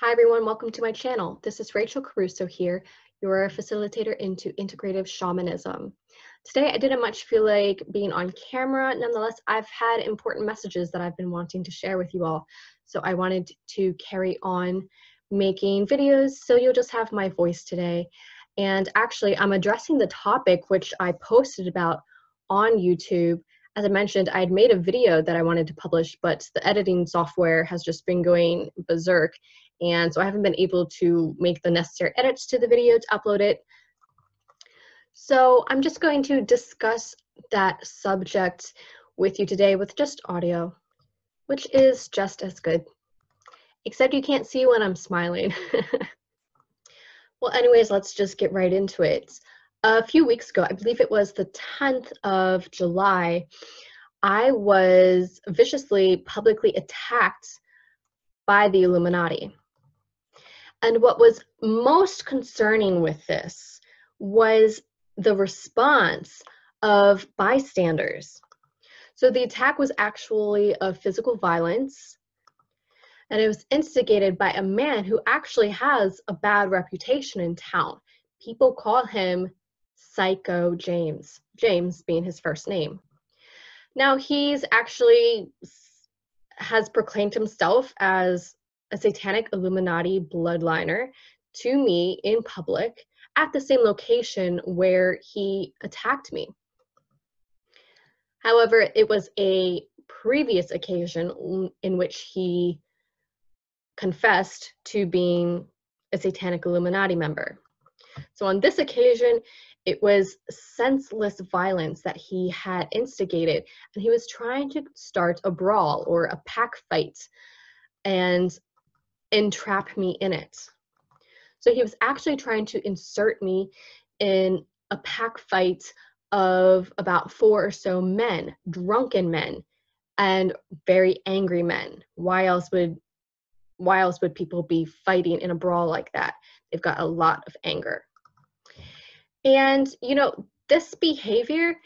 Hi everyone, welcome to my channel. This is Rachel Caruso here, your facilitator into integrative shamanism. Today I didn't much feel like being on camera, nonetheless I've had important messages that I've been wanting to share with you all. So I wanted to carry on making videos so you'll just have my voice today. And actually I'm addressing the topic which I posted about on YouTube as I mentioned, I had made a video that I wanted to publish, but the editing software has just been going berserk. And so I haven't been able to make the necessary edits to the video to upload it. So I'm just going to discuss that subject with you today with just audio, which is just as good. Except you can't see when I'm smiling. well, anyways, let's just get right into it a few weeks ago, I believe it was the 10th of July, I was viciously publicly attacked by the Illuminati. And what was most concerning with this was the response of bystanders. So the attack was actually of physical violence, and it was instigated by a man who actually has a bad reputation in town. People call him Psycho James, James being his first name. Now he's actually has proclaimed himself as a satanic Illuminati bloodliner to me in public at the same location where he attacked me. However, it was a previous occasion in which he confessed to being a satanic Illuminati member. So on this occasion, it was senseless violence that he had instigated, and he was trying to start a brawl or a pack fight and entrap me in it. So he was actually trying to insert me in a pack fight of about four or so men, drunken men, and very angry men. Why else would why else would people be fighting in a brawl like that? They've got a lot of anger. And, you know, this behavior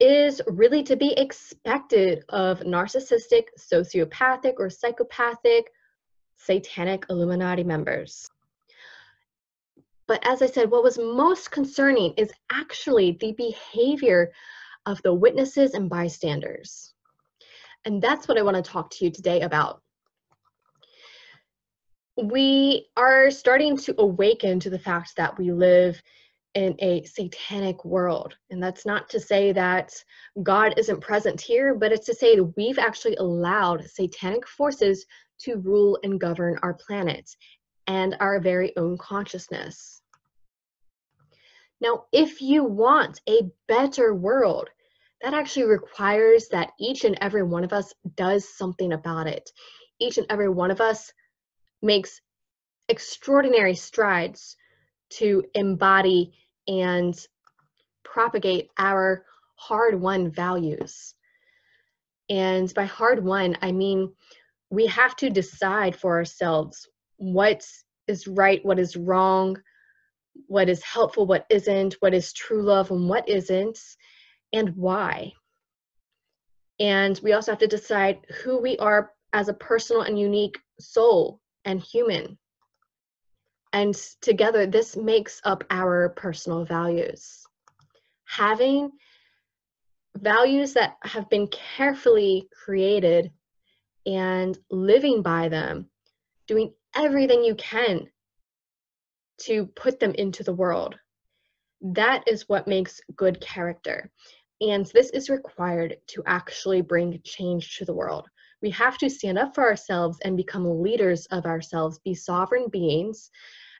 is really to be expected of narcissistic, sociopathic, or psychopathic satanic Illuminati members. But as I said, what was most concerning is actually the behavior of the witnesses and bystanders. And that's what I want to talk to you today about. We are starting to awaken to the fact that we live in a satanic world. And that's not to say that God isn't present here, but it's to say that we've actually allowed satanic forces to rule and govern our planet and our very own consciousness. Now, if you want a better world, that actually requires that each and every one of us does something about it. Each and every one of us makes extraordinary strides to embody and propagate our hard won values. And by hard won, I mean we have to decide for ourselves what is right, what is wrong, what is helpful, what isn't, what is true love, and what isn't, and why. And we also have to decide who we are as a personal and unique soul and human. And together, this makes up our personal values. Having values that have been carefully created and living by them, doing everything you can to put them into the world. That is what makes good character. And this is required to actually bring change to the world. We have to stand up for ourselves and become leaders of ourselves, be sovereign beings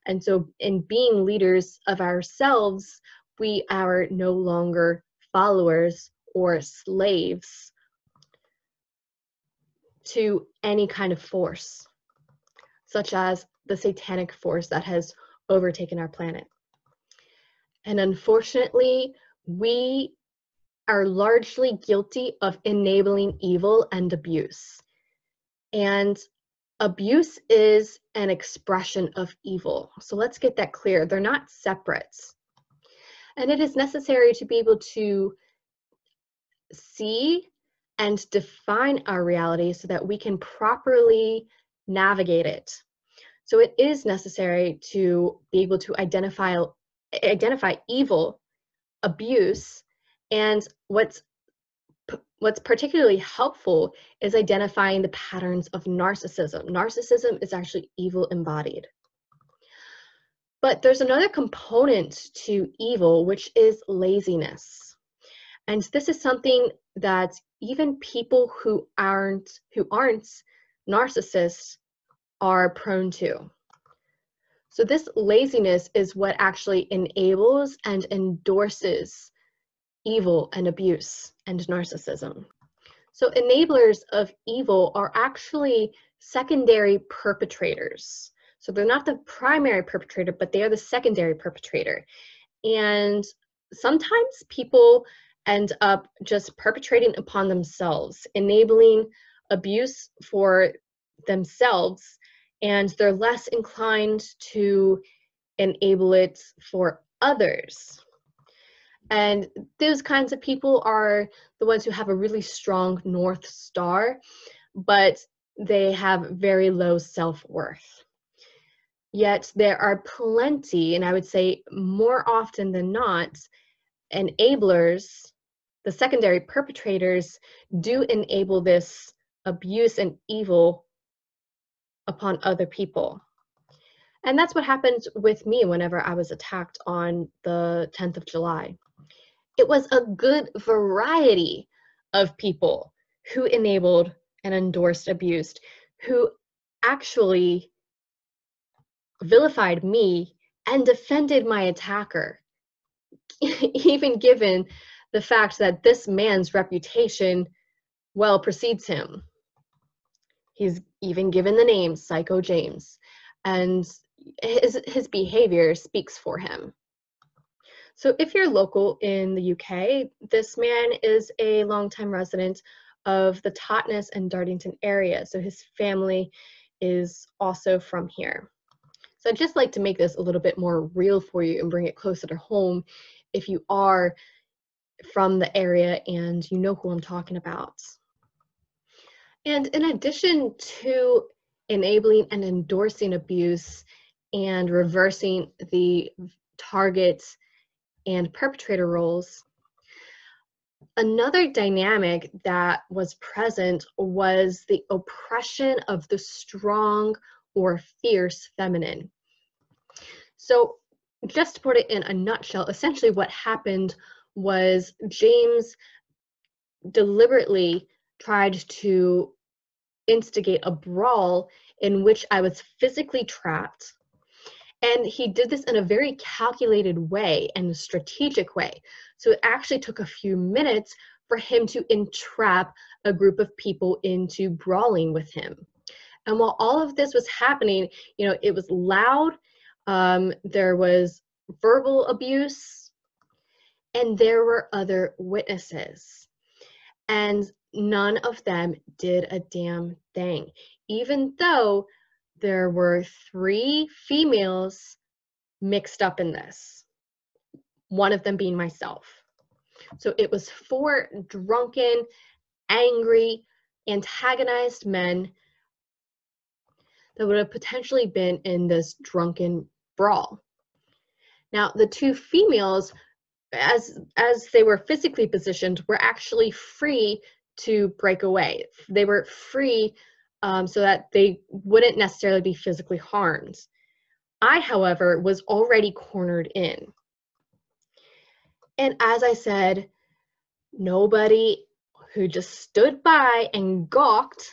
and so, in being leaders of ourselves, we are no longer followers or slaves to any kind of force, such as the satanic force that has overtaken our planet. And unfortunately, we are largely guilty of enabling evil and abuse. And abuse is an expression of evil. So let's get that clear. They're not separate. And it is necessary to be able to see and define our reality so that we can properly navigate it. So it is necessary to be able to identify identify evil, abuse, and what's what's particularly helpful is identifying the patterns of narcissism. Narcissism is actually evil embodied. But there's another component to evil, which is laziness. And this is something that even people who aren't who aren't narcissists are prone to. So this laziness is what actually enables and endorses evil and abuse and narcissism. So enablers of evil are actually secondary perpetrators. So they're not the primary perpetrator, but they are the secondary perpetrator. And sometimes people end up just perpetrating upon themselves, enabling abuse for themselves, and they're less inclined to enable it for others. And those kinds of people are the ones who have a really strong North Star, but they have very low self worth. Yet there are plenty, and I would say more often than not, enablers, the secondary perpetrators, do enable this abuse and evil upon other people. And that's what happened with me whenever I was attacked on the 10th of July it was a good variety of people who enabled and endorsed abuse, who actually vilified me and defended my attacker, even given the fact that this man's reputation well precedes him. He's even given the name Psycho James, and his, his behavior speaks for him. So if you're local in the UK, this man is a longtime resident of the Totnes and Dartington area. So his family is also from here. So I'd just like to make this a little bit more real for you and bring it closer to home if you are from the area and you know who I'm talking about. And in addition to enabling and endorsing abuse and reversing the target's and perpetrator roles. Another dynamic that was present was the oppression of the strong or fierce feminine. So, just to put it in a nutshell, essentially what happened was James deliberately tried to instigate a brawl in which I was physically trapped and he did this in a very calculated way and a strategic way. So it actually took a few minutes for him to entrap a group of people into brawling with him. And while all of this was happening, you know, it was loud, um, there was verbal abuse, and there were other witnesses. And none of them did a damn thing, even though there were three females mixed up in this, one of them being myself. So it was four drunken, angry, antagonized men that would have potentially been in this drunken brawl. Now, the two females, as, as they were physically positioned, were actually free to break away. They were free um, so that they wouldn't necessarily be physically harmed. I, however, was already cornered in. And as I said, nobody who just stood by and gawked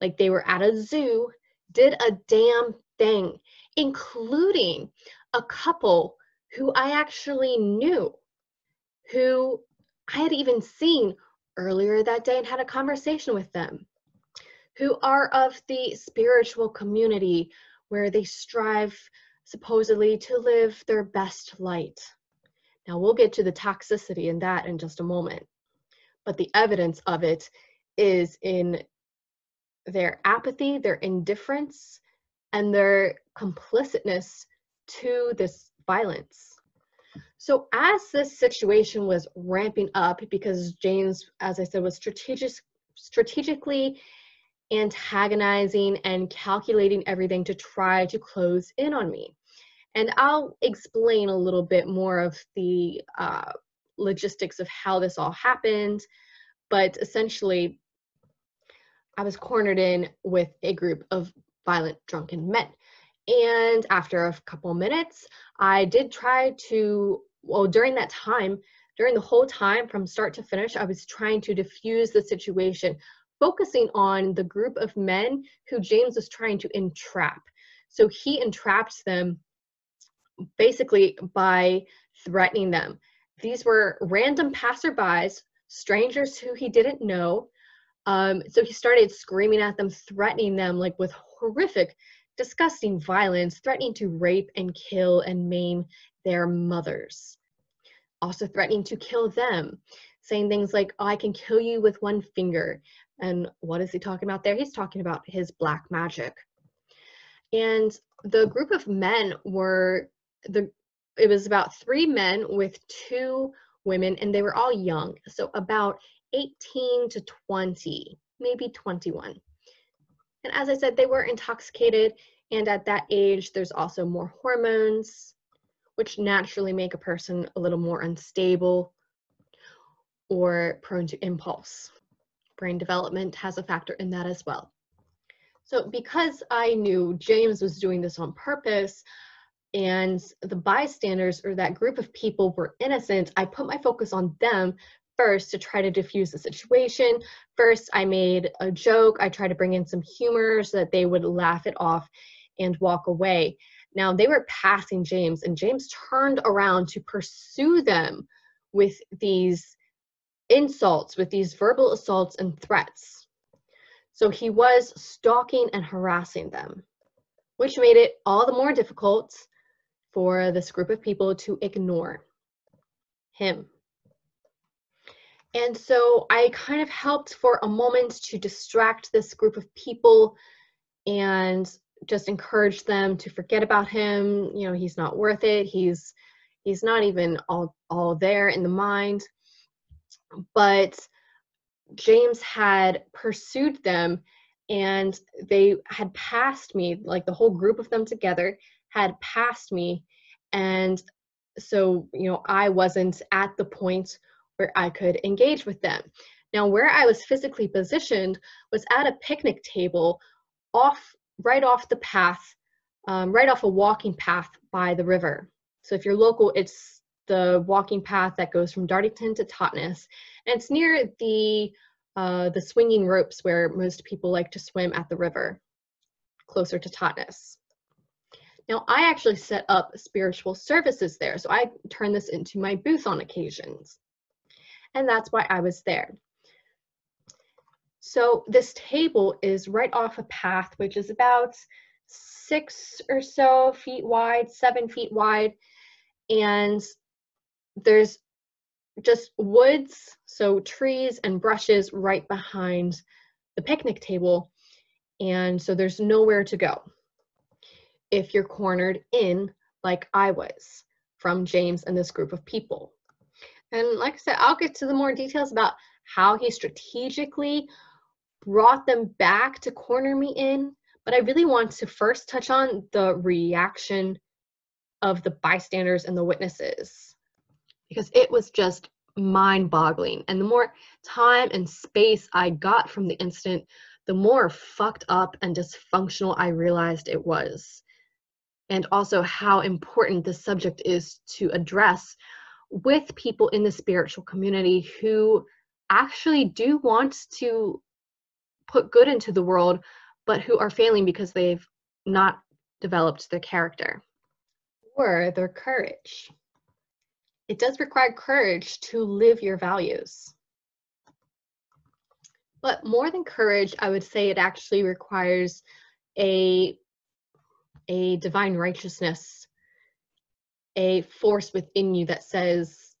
like they were at a zoo did a damn thing, including a couple who I actually knew, who I had even seen earlier that day and had a conversation with them who are of the spiritual community where they strive supposedly to live their best light. Now, we'll get to the toxicity in that in just a moment, but the evidence of it is in their apathy, their indifference, and their complicitness to this violence. So, as this situation was ramping up, because James, as I said, was strategic, strategically antagonizing and calculating everything to try to close in on me. And I'll explain a little bit more of the uh, logistics of how this all happened. But essentially, I was cornered in with a group of violent drunken men. And after a couple minutes, I did try to, well, during that time, during the whole time from start to finish, I was trying to diffuse the situation, focusing on the group of men who James was trying to entrap. So he entrapped them basically by threatening them. These were random passerbys, strangers who he didn't know. Um, so he started screaming at them, threatening them like with horrific, disgusting violence, threatening to rape and kill and maim their mothers also threatening to kill them, saying things like, oh, I can kill you with one finger. And what is he talking about there? He's talking about his black magic. And the group of men were the it was about three men with two women and they were all young so about 18 to 20 maybe 21 and as i said they were intoxicated and at that age there's also more hormones which naturally make a person a little more unstable or prone to impulse. Brain development has a factor in that as well. So because I knew James was doing this on purpose and the bystanders or that group of people were innocent, I put my focus on them first to try to diffuse the situation. First, I made a joke. I tried to bring in some humor so that they would laugh it off and walk away. Now they were passing James, and James turned around to pursue them with these insults, with these verbal assaults and threats. So he was stalking and harassing them, which made it all the more difficult for this group of people to ignore him. And so I kind of helped for a moment to distract this group of people and just encourage them to forget about him. You know he's not worth it. He's he's not even all all there in the mind. But james had pursued them and they had passed me like the whole group of them together had passed me. And so you know i wasn't at the point where i could engage with them now where i was physically positioned was at a picnic table off right off the path, um, right off a walking path by the river. So if you're local, it's the walking path that goes from Dartington to Totnes. And it's near the, uh, the swinging ropes where most people like to swim at the river, closer to Totnes. Now, I actually set up spiritual services there, so I turn this into my booth on occasions. And that's why I was there. So this table is right off a path, which is about six or so feet wide, seven feet wide. And there's just woods, so trees and brushes right behind the picnic table. And so there's nowhere to go if you're cornered in like I was from James and this group of people. And like I said, I'll get to the more details about how he strategically brought them back to corner me in, but I really want to first touch on the reaction of the bystanders and the witnesses because it was just mind boggling. And the more time and space I got from the incident, the more fucked up and dysfunctional I realized it was. And also how important the subject is to address with people in the spiritual community who actually do want to put good into the world, but who are failing because they've not developed their character or their courage. It does require courage to live your values. But more than courage, I would say it actually requires a, a divine righteousness, a force within you that says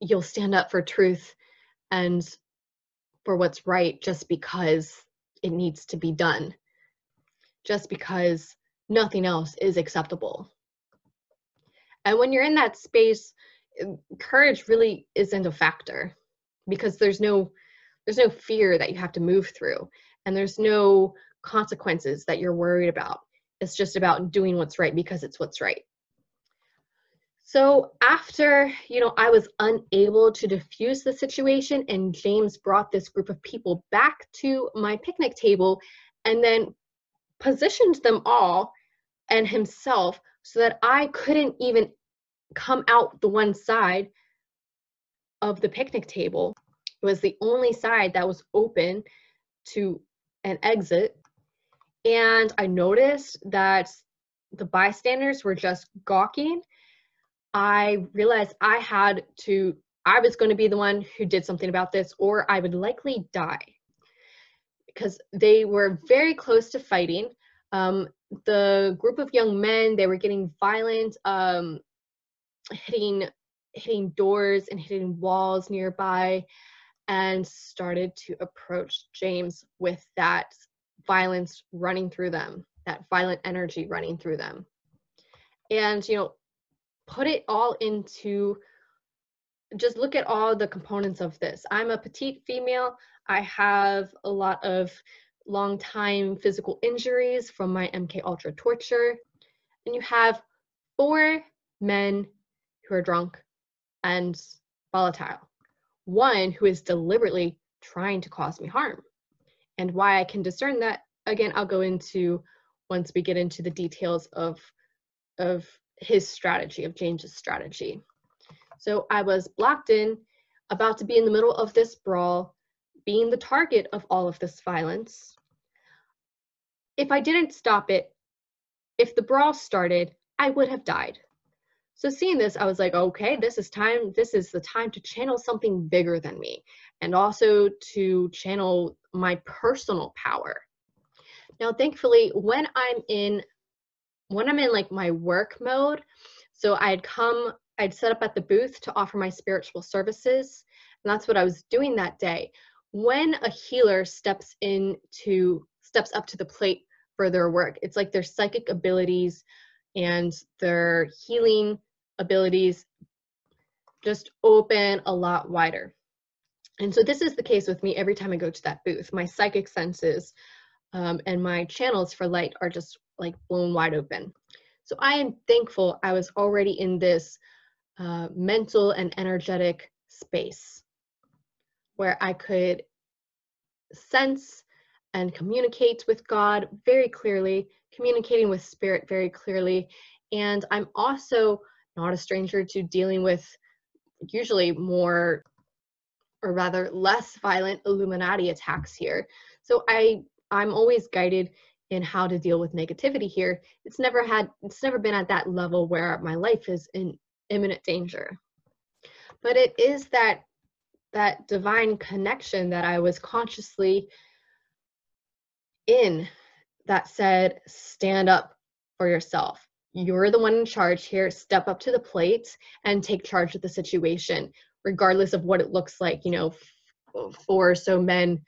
you'll stand up for truth and for what's right just because it needs to be done, just because nothing else is acceptable. And when you're in that space, courage really isn't a factor because there's no there's no fear that you have to move through. and there's no consequences that you're worried about. It's just about doing what's right because it's what's right. So after, you know, I was unable to diffuse the situation and James brought this group of people back to my picnic table and then positioned them all and himself so that I couldn't even come out the one side of the picnic table. It was the only side that was open to an exit. And I noticed that the bystanders were just gawking I realized I had to, I was going to be the one who did something about this, or I would likely die because they were very close to fighting. Um, the group of young men, they were getting violent, um, hitting hitting doors and hitting walls nearby and started to approach James with that violence running through them, that violent energy running through them. And, you know, put it all into just look at all the components of this. I'm a petite female. I have a lot of long time physical injuries from my MK Ultra torture. And you have four men who are drunk and volatile. One who is deliberately trying to cause me harm. And why I can discern that, again, I'll go into once we get into the details of, of his strategy, of James's strategy. So I was blocked in, about to be in the middle of this brawl, being the target of all of this violence. If I didn't stop it, if the brawl started, I would have died. So seeing this, I was like, okay, this is time, this is the time to channel something bigger than me and also to channel my personal power. Now, thankfully, when I'm in when I'm in like my work mode, so I'd come, I'd set up at the booth to offer my spiritual services, and that's what I was doing that day. When a healer steps into steps up to the plate for their work, it's like their psychic abilities and their healing abilities just open a lot wider. And so this is the case with me every time I go to that booth. My psychic senses um, and my channels for light are just like blown wide open. So I am thankful I was already in this uh, mental and energetic space where I could sense and communicate with God very clearly, communicating with spirit very clearly. And I'm also not a stranger to dealing with usually more or rather less violent Illuminati attacks here. So I I'm always guided in how to deal with negativity here. It's never had it's never been at that level where my life is in imminent danger. But it is that that divine connection that i was consciously in that said stand up for yourself. You're the one in charge here. Step up to the plate and take charge of the situation regardless of what it looks like you know for so men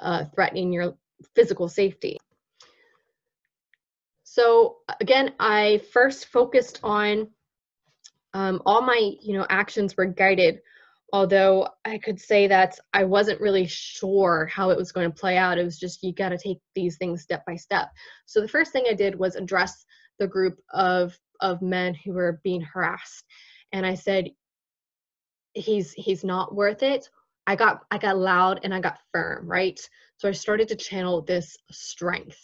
uh, threatening your physical safety so again, I first focused on um, all my, you know, actions were guided. Although I could say that I wasn't really sure how it was going to play out. It was just you got to take these things step by step. So the first thing I did was address the group of of men who were being harassed, and I said, "He's he's not worth it." I got I got loud and I got firm, right? So I started to channel this strength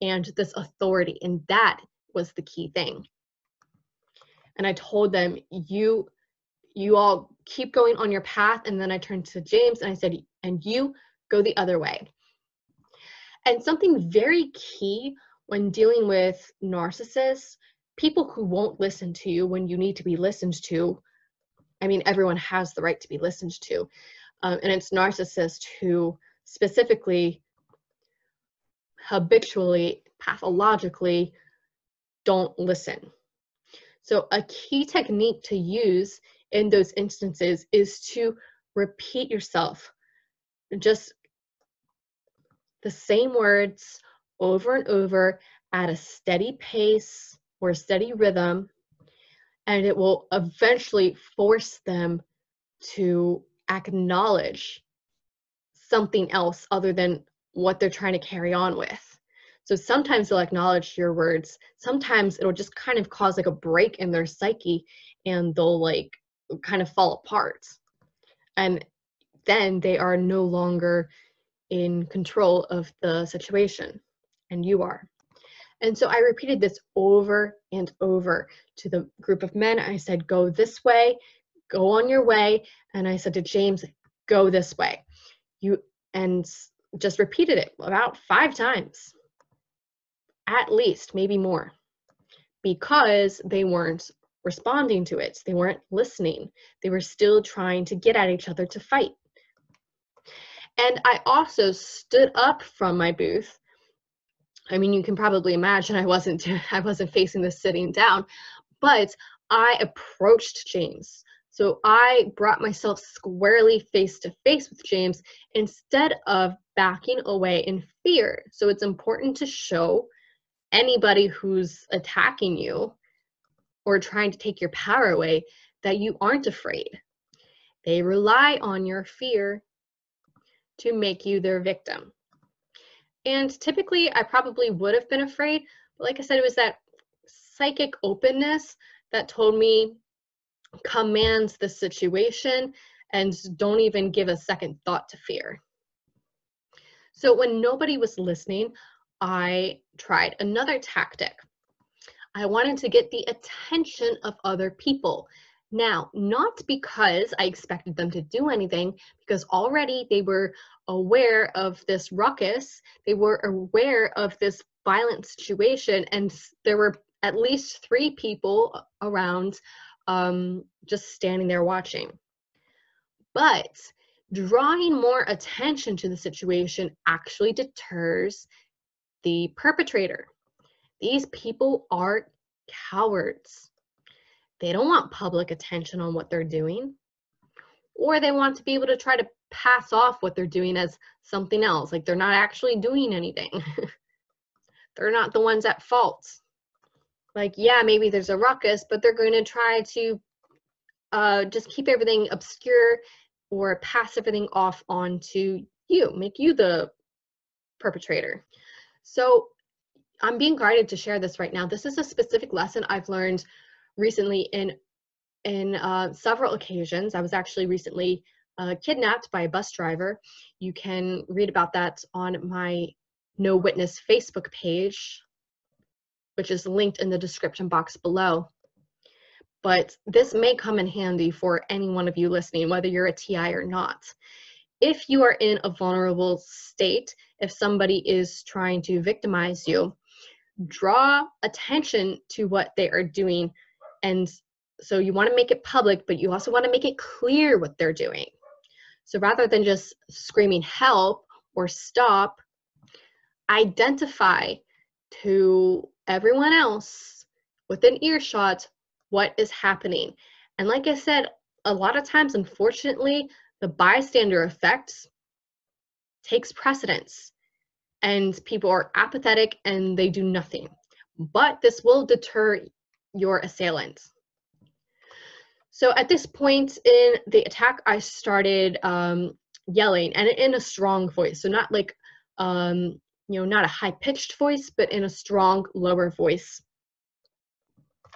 and this authority. And that was the key thing. And I told them, you you all keep going on your path. And then I turned to James and I said, and you go the other way. And something very key when dealing with narcissists, people who won't listen to you when you need to be listened to. I mean, everyone has the right to be listened to. Um, and it's narcissists who specifically habitually, pathologically don't listen. So, a key technique to use in those instances is to repeat yourself just the same words over and over at a steady pace or steady rhythm, and it will eventually force them to acknowledge something else other than what they're trying to carry on with. So sometimes they'll acknowledge your words. Sometimes it'll just kind of cause like a break in their psyche and they'll like kind of fall apart. And then they are no longer in control of the situation and you are. And so I repeated this over and over to the group of men. I said, go this way, go on your way. And I said to James, go this way. You and just repeated it about five times, at least, maybe more, because they weren't responding to it. They weren't listening. They were still trying to get at each other to fight. And I also stood up from my booth I mean, you can probably imagine I wasn't I wasn't facing this sitting down, but I approached James. So I brought myself squarely face to face with James instead of backing away in fear. So it's important to show anybody who's attacking you or trying to take your power away that you aren't afraid. They rely on your fear to make you their victim. And typically, I probably would have been afraid. But like I said, it was that psychic openness that told me commands the situation and don't even give a second thought to fear. So when nobody was listening, I tried another tactic. I wanted to get the attention of other people. Now, not because I expected them to do anything, because already they were aware of this ruckus, they were aware of this violent situation, and there were at least three people around um, just standing there watching. But drawing more attention to the situation actually deters the perpetrator. These people are cowards. They don't want public attention on what they're doing. Or they want to be able to try to pass off what they're doing as something else. Like they're not actually doing anything. they're not the ones at fault. Like, yeah, maybe there's a ruckus, but they're going to try to uh, just keep everything obscure or pass everything off onto you, make you the perpetrator. So I'm being guided to share this right now. This is a specific lesson I've learned recently in in uh, several occasions. I was actually recently uh, kidnapped by a bus driver. You can read about that on my No Witness Facebook page, which is linked in the description box below. But this may come in handy for any one of you listening, whether you're a TI or not. If you are in a vulnerable state, if somebody is trying to victimize you, draw attention to what they are doing and so you want to make it public, but you also want to make it clear what they're doing. So rather than just screaming help or stop, identify to everyone else within earshot what is happening. And like I said, a lot of times, unfortunately, the bystander effect takes precedence and people are apathetic and they do nothing. But this will deter your assailant. So at this point in the attack, I started um, yelling and in a strong voice. So not like, um, you know, not a high pitched voice, but in a strong lower voice.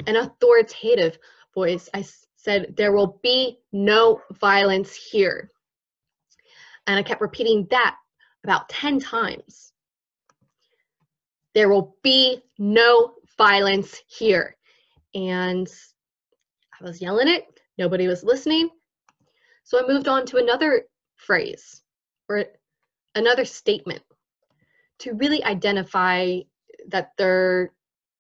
An authoritative voice. I said, there will be no violence here. And I kept repeating that about 10 times. There will be no violence here and I was yelling it. Nobody was listening. So I moved on to another phrase or another statement to really identify that there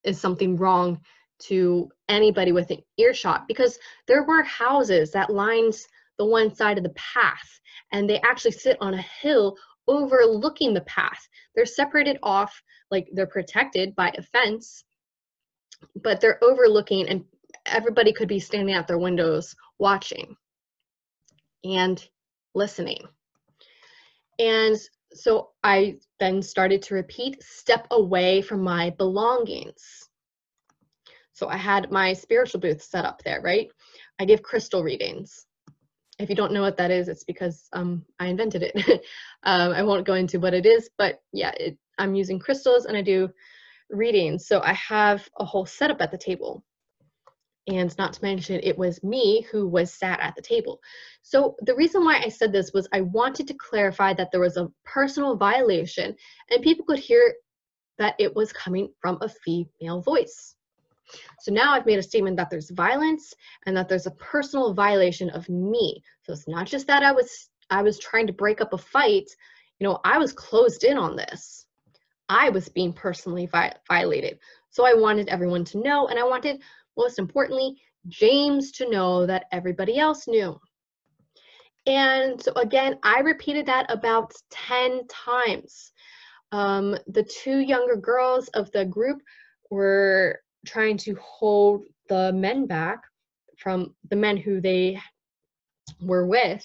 is something wrong to anybody within earshot because there were houses that lines the one side of the path and they actually sit on a hill overlooking the path. They're separated off, like they're protected by a fence, but they're overlooking and everybody could be standing at their windows watching and listening. And so I then started to repeat step away from my belongings. So I had my spiritual booth set up there, right? I give crystal readings. If you don't know what that is, it's because um, I invented it. um, I won't go into what it is, but yeah, it, I'm using crystals and I do readings. So I have a whole setup at the table. And not to mention, it was me who was sat at the table. So the reason why I said this was I wanted to clarify that there was a personal violation and people could hear that it was coming from a female voice. So now I've made a statement that there's violence and that there's a personal violation of me. So it's not just that I was I was trying to break up a fight, you know, I was closed in on this. I was being personally vi violated. So I wanted everyone to know and I wanted most importantly James to know that everybody else knew. And so again, I repeated that about 10 times. Um, the two younger girls of the group were trying to hold the men back from the men who they were with.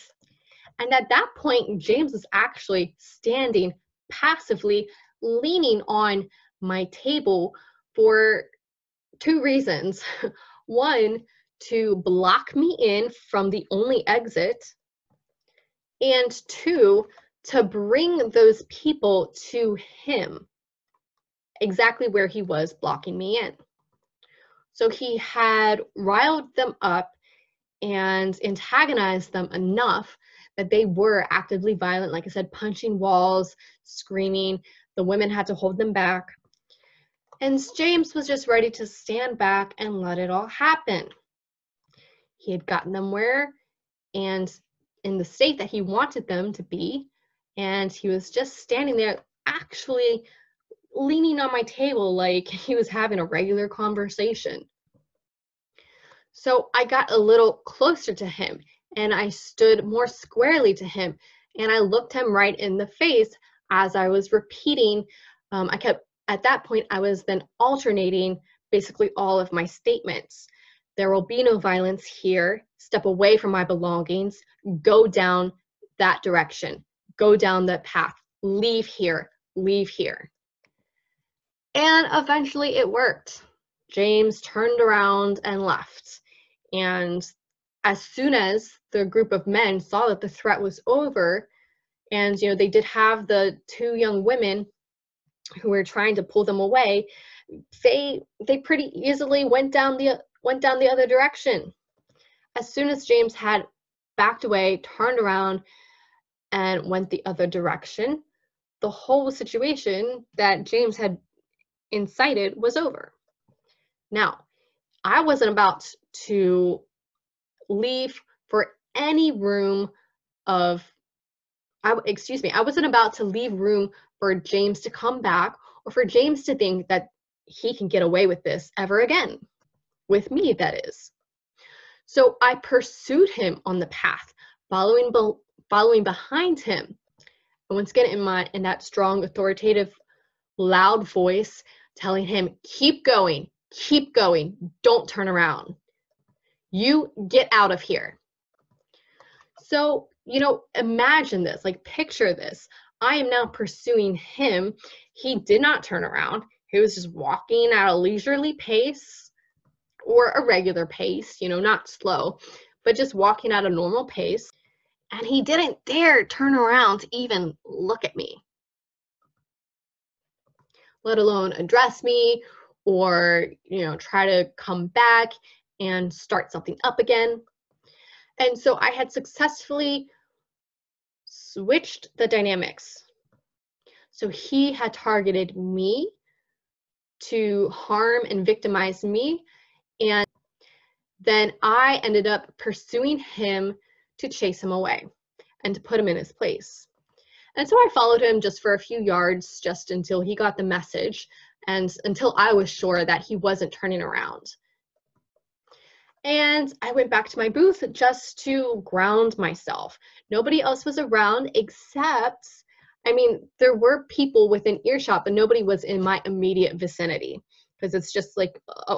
And at that point, James was actually standing passively, leaning on my table for two reasons. One, to block me in from the only exit, and two, to bring those people to him, exactly where he was blocking me in. So he had riled them up and antagonized them enough that they were actively violent, like I said, punching walls, screaming. The women had to hold them back. And James was just ready to stand back and let it all happen. He had gotten them where and in the state that he wanted them to be. And he was just standing there, actually leaning on my table like he was having a regular conversation. So I got a little closer to him and I stood more squarely to him and I looked him right in the face as I was repeating. Um, I kept, at that point, I was then alternating basically all of my statements. There will be no violence here. Step away from my belongings. Go down that direction. Go down that path. Leave here. Leave here. And eventually it worked. James turned around and left. And as soon as the group of men saw that the threat was over, and you know they did have the two young women who were trying to pull them away, they they pretty easily went down the went down the other direction. As soon as James had backed away, turned around, and went the other direction, the whole situation that James had incited was over. Now, I wasn't about to leave for any room of, I, excuse me, I wasn't about to leave room for James to come back or for James to think that he can get away with this ever again. With me, that is. So I pursued him on the path, following, be, following behind him. And once again, in my in that strong, authoritative, loud voice, telling him, keep going, keep going, don't turn around. You get out of here. So, you know, imagine this, like picture this. I am now pursuing him. He did not turn around. He was just walking at a leisurely pace or a regular pace, you know, not slow, but just walking at a normal pace. And he didn't dare turn around to even look at me let alone address me or you know try to come back and start something up again and so i had successfully switched the dynamics so he had targeted me to harm and victimize me and then i ended up pursuing him to chase him away and to put him in his place and so I followed him just for a few yards, just until he got the message and until I was sure that he wasn't turning around. And I went back to my booth just to ground myself. Nobody else was around except, I mean, there were people within earshot, but nobody was in my immediate vicinity because it's just like a,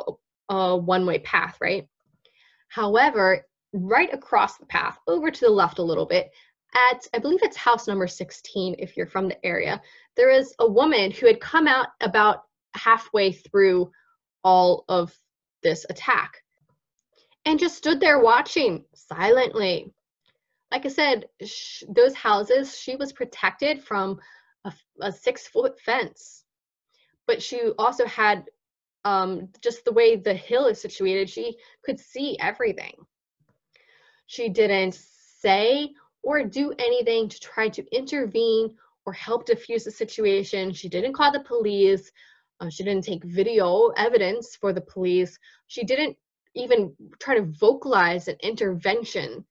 a one way path, right? However, right across the path, over to the left a little bit, at I believe it's house number 16 if you're from the area, there is a woman who had come out about halfway through all of this attack and just stood there watching silently. like I said, sh- those houses, she was protected from a, a six foot fence. But she also had um, just the way the hill is situated, she could see everything. She didn't say or do anything to try to intervene or help diffuse the situation. She didn't call the police. Uh, she didn't take video evidence for the police. She didn't even try to vocalize an intervention.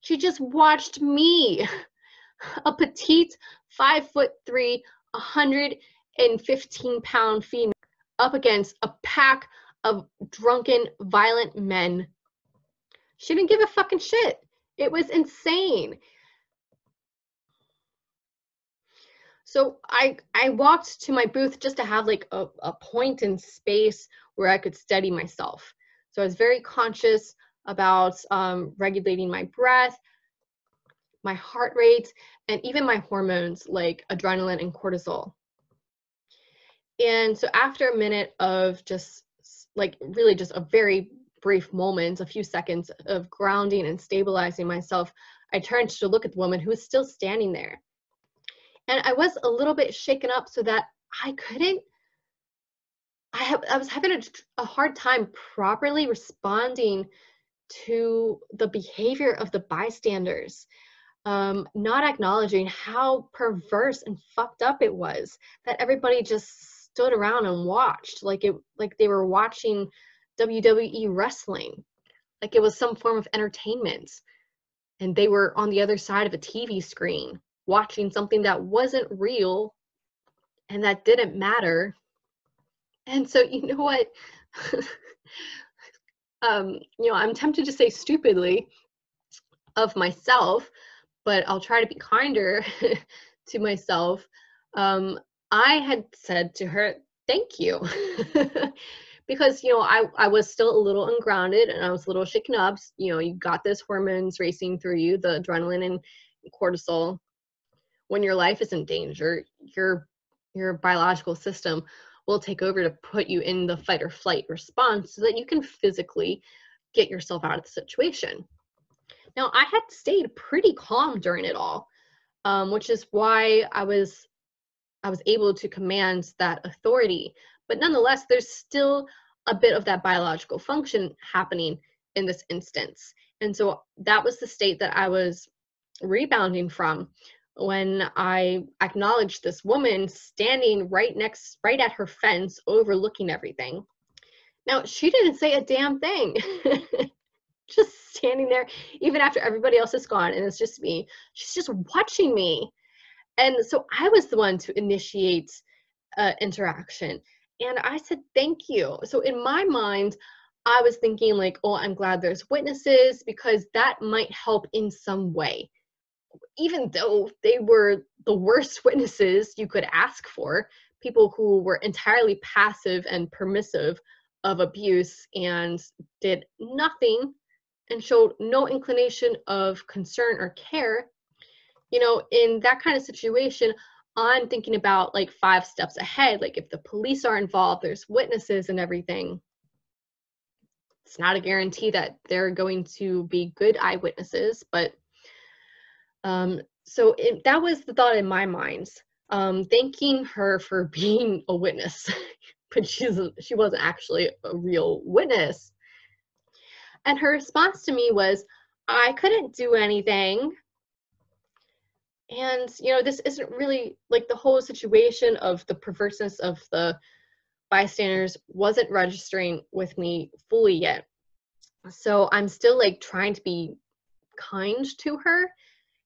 She just watched me, a petite, five foot three, 115 pound female, up against a pack of drunken, violent men. She didn't give a fucking shit. It was insane. So I I walked to my booth just to have like a, a point in space where I could steady myself. So I was very conscious about um, regulating my breath, my heart rate, and even my hormones like adrenaline and cortisol. And so after a minute of just like really just a very brief moment, a few seconds of grounding and stabilizing myself, I turned to look at the woman who was still standing there. And I was a little bit shaken up so that I couldn't I I was having a, a hard time properly responding to the behavior of the bystanders. Um, not acknowledging how perverse and fucked up it was that everybody just stood around and watched like it like they were watching WWE wrestling. Like it was some form of entertainment. And they were on the other side of a TV screen watching something that wasn't real and that didn't matter. And so, you know what? um, you know, I'm tempted to say stupidly of myself, but I'll try to be kinder to myself. Um, I had said to her, thank you. because you know I, I was still a little ungrounded and i was a little shaken up you know you got this hormones racing through you the adrenaline and cortisol when your life is in danger your your biological system will take over to put you in the fight or flight response so that you can physically get yourself out of the situation. Now i had stayed pretty calm during it all um, which is why i was i was able to command that authority. But nonetheless, there's still a bit of that biological function happening in this instance. And so that was the state that I was rebounding from when I acknowledged this woman standing right next, right at her fence, overlooking everything. Now, she didn't say a damn thing. just standing there, even after everybody else is gone, and it's just me. She's just watching me. And so I was the one to initiate uh, interaction. And I said, thank you. So in my mind, I was thinking, like, oh, I'm glad there's witnesses because that might help in some way. Even though they were the worst witnesses you could ask for, people who were entirely passive and permissive of abuse and did nothing and showed no inclination of concern or care. You know, in that kind of situation, I'm thinking about like five steps ahead. Like if the police are involved, there's witnesses and everything. It's not a guarantee that they're going to be good eyewitnesses, but um, so it, that was the thought in my mind. Um, thanking her for being a witness, but she's she wasn't actually a real witness. And her response to me was, "I couldn't do anything and you know this isn't really like the whole situation of the perverseness of the bystanders wasn't registering with me fully yet so i'm still like trying to be kind to her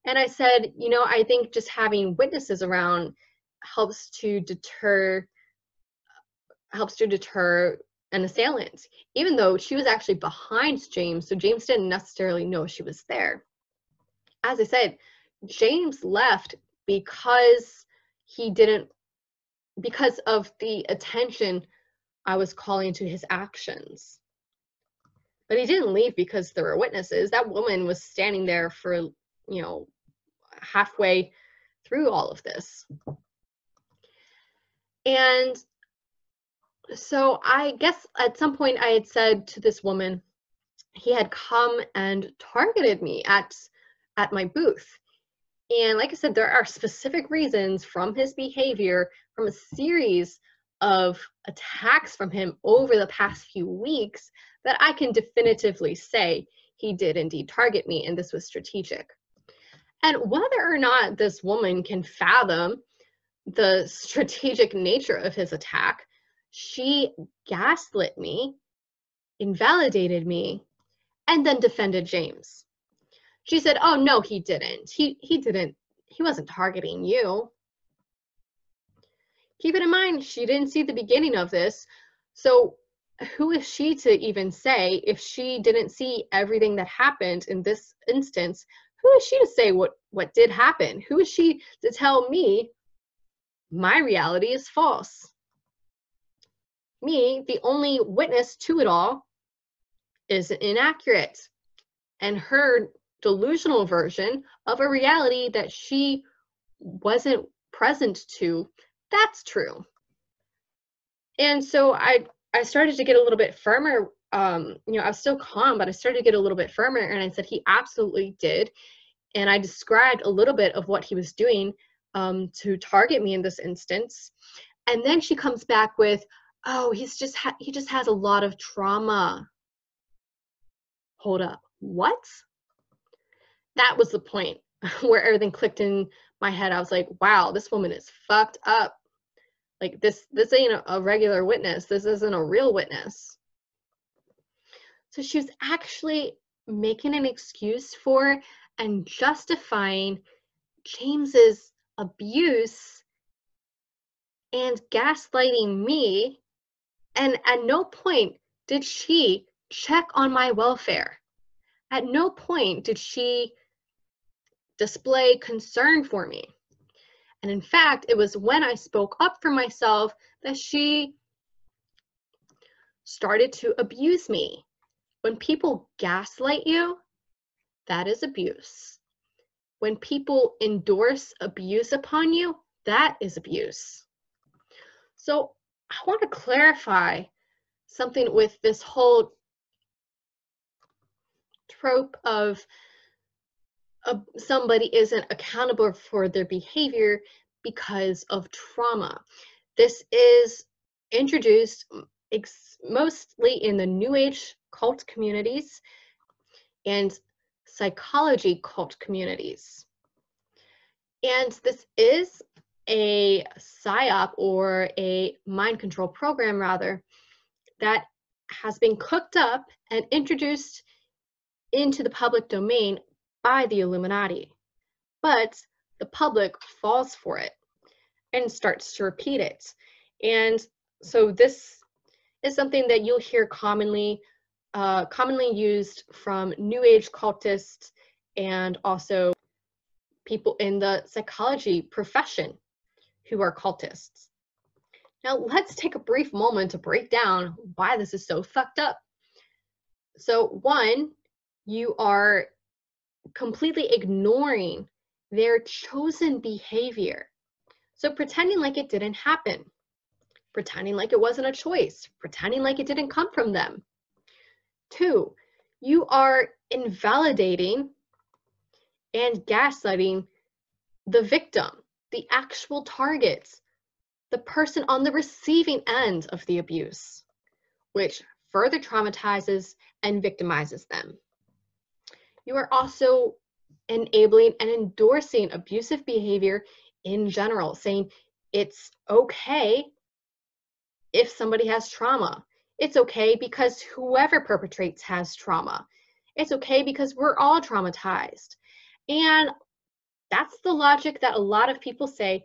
and i said you know i think just having witnesses around helps to deter helps to deter an assailant even though she was actually behind james so james didn't necessarily know she was there as i said James left because he didn't, because of the attention I was calling to his actions. But he didn't leave because there were witnesses. That woman was standing there for, you know, halfway through all of this. And so I guess at some point I had said to this woman, he had come and targeted me at at my booth. And like I said, there are specific reasons from his behavior, from a series of attacks from him over the past few weeks, that I can definitively say he did indeed target me, and this was strategic. And whether or not this woman can fathom the strategic nature of his attack, she gaslit me, invalidated me, and then defended James. She said, "Oh no, he didn't. He he didn't. He wasn't targeting you." Keep it in mind, she didn't see the beginning of this. So who is she to even say if she didn't see everything that happened in this instance who is she to say what what did happen? Who is she to tell me my reality is false? Me the only witness to it all is inaccurate and her delusional version of a reality that she wasn't present to. That's true. And so i i started to get a little bit firmer um, you know, I was still calm, but I started to get a little bit firmer. And I said, he absolutely did. And I described a little bit of what he was doing um, to target me in this instance. And then she comes back with, oh, he's just ha- he just has a lot of trauma. Hold up, what? That was the point where everything clicked in my head. I was like, wow, this woman is fucked up. Like this, this ain't a regular witness. This isn't a real witness. So she was actually making an excuse for and justifying James's abuse and gaslighting me. And at no point did she check on my welfare. At no point did she display concern for me. And in fact, it was when I spoke up for myself that she started to abuse me when people gaslight you, that is abuse. When people endorse abuse upon you, that is abuse. So I want to clarify something with this whole trope of uh, somebody isn't accountable for their behavior because of trauma. This is introduced mostly in the New Age cult communities and psychology cult communities. And this is a PSYOP or a mind control program, rather, that has been cooked up and introduced into the public domain by the Illuminati. But the public falls for it and starts to repeat it. And so this is something that you'll hear commonly uh, commonly used from New Age cultists and also people in the psychology profession who are cultists. Now, let's take a brief moment to break down why this is so fucked up. So, one, you are completely ignoring their chosen behavior. So, pretending like it didn't happen, pretending like it wasn't a choice, pretending like it didn't come from them, Two, you are invalidating and gaslighting the victim, the actual targets, the person on the receiving end of the abuse, which further traumatizes and victimizes them. You are also enabling and endorsing abusive behavior in general, saying it's okay if somebody has trauma. It's okay because whoever perpetrates has trauma. It's okay because we're all traumatized. And that's the logic that a lot of people say,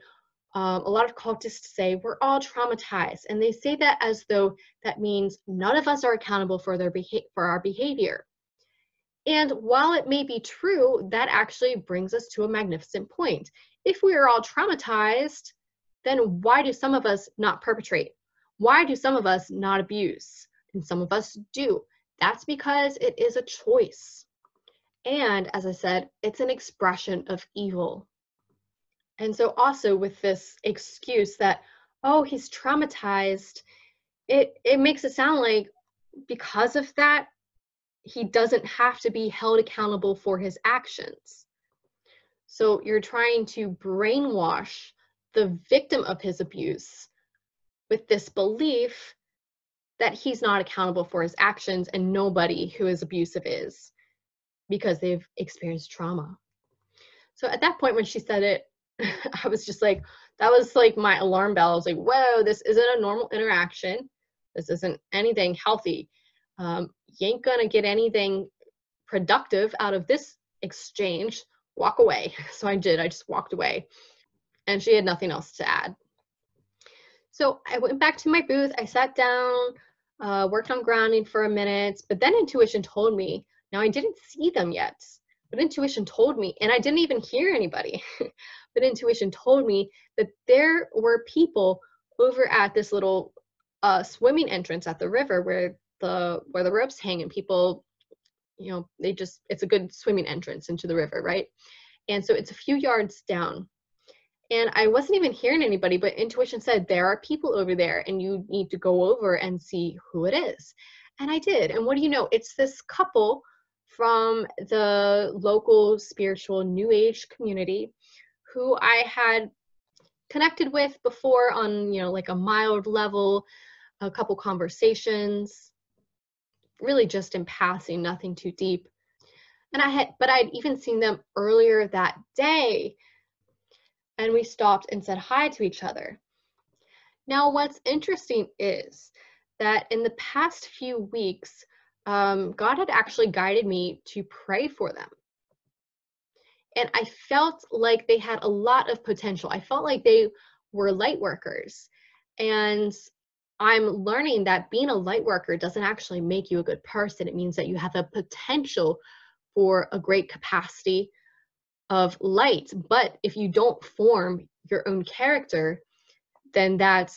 um, a lot of cultists say, we're all traumatized. And they say that as though that means none of us are accountable for, their beha- for our behavior. And while it may be true, that actually brings us to a magnificent point. If we are all traumatized, then why do some of us not perpetrate? Why do some of us not abuse? And some of us do. That's because it is a choice. And as I said, it's an expression of evil. And so, also with this excuse that, oh, he's traumatized, it, it makes it sound like because of that, he doesn't have to be held accountable for his actions. So you're trying to brainwash the victim of his abuse with this belief that he's not accountable for his actions and nobody who is abusive is because they've experienced trauma. So at that point when she said it, I was just like, that was like my alarm bell. I was like, whoa, this isn't a normal interaction. This isn't anything healthy. Um, you ain't gonna get anything productive out of this exchange. Walk away. So I did. I just walked away. And she had nothing else to add. So I went back to my booth. I sat down, uh, worked on grounding for a minute, but then intuition told me. Now I didn't see them yet, but intuition told me, and I didn't even hear anybody. but intuition told me that there were people over at this little uh, swimming entrance at the river where the where the ropes hang and people you know they just it's a good swimming entrance into the river right and so it's a few yards down and i wasn't even hearing anybody but intuition said there are people over there and you need to go over and see who it is and i did and what do you know it's this couple from the local spiritual new age community who I had connected with before on, you know, like a mild level, a couple conversations, really just in passing, nothing too deep. And I had, but I'd even seen them earlier that day. And we stopped and said hi to each other. Now, what's interesting is that in the past few weeks, um, God had actually guided me to pray for them and I felt like they had a lot of potential. I felt like they were light workers. And I'm learning that being a light worker doesn't actually make you a good person. It means that you have a potential for a great capacity of light. But if you don't form your own character, then that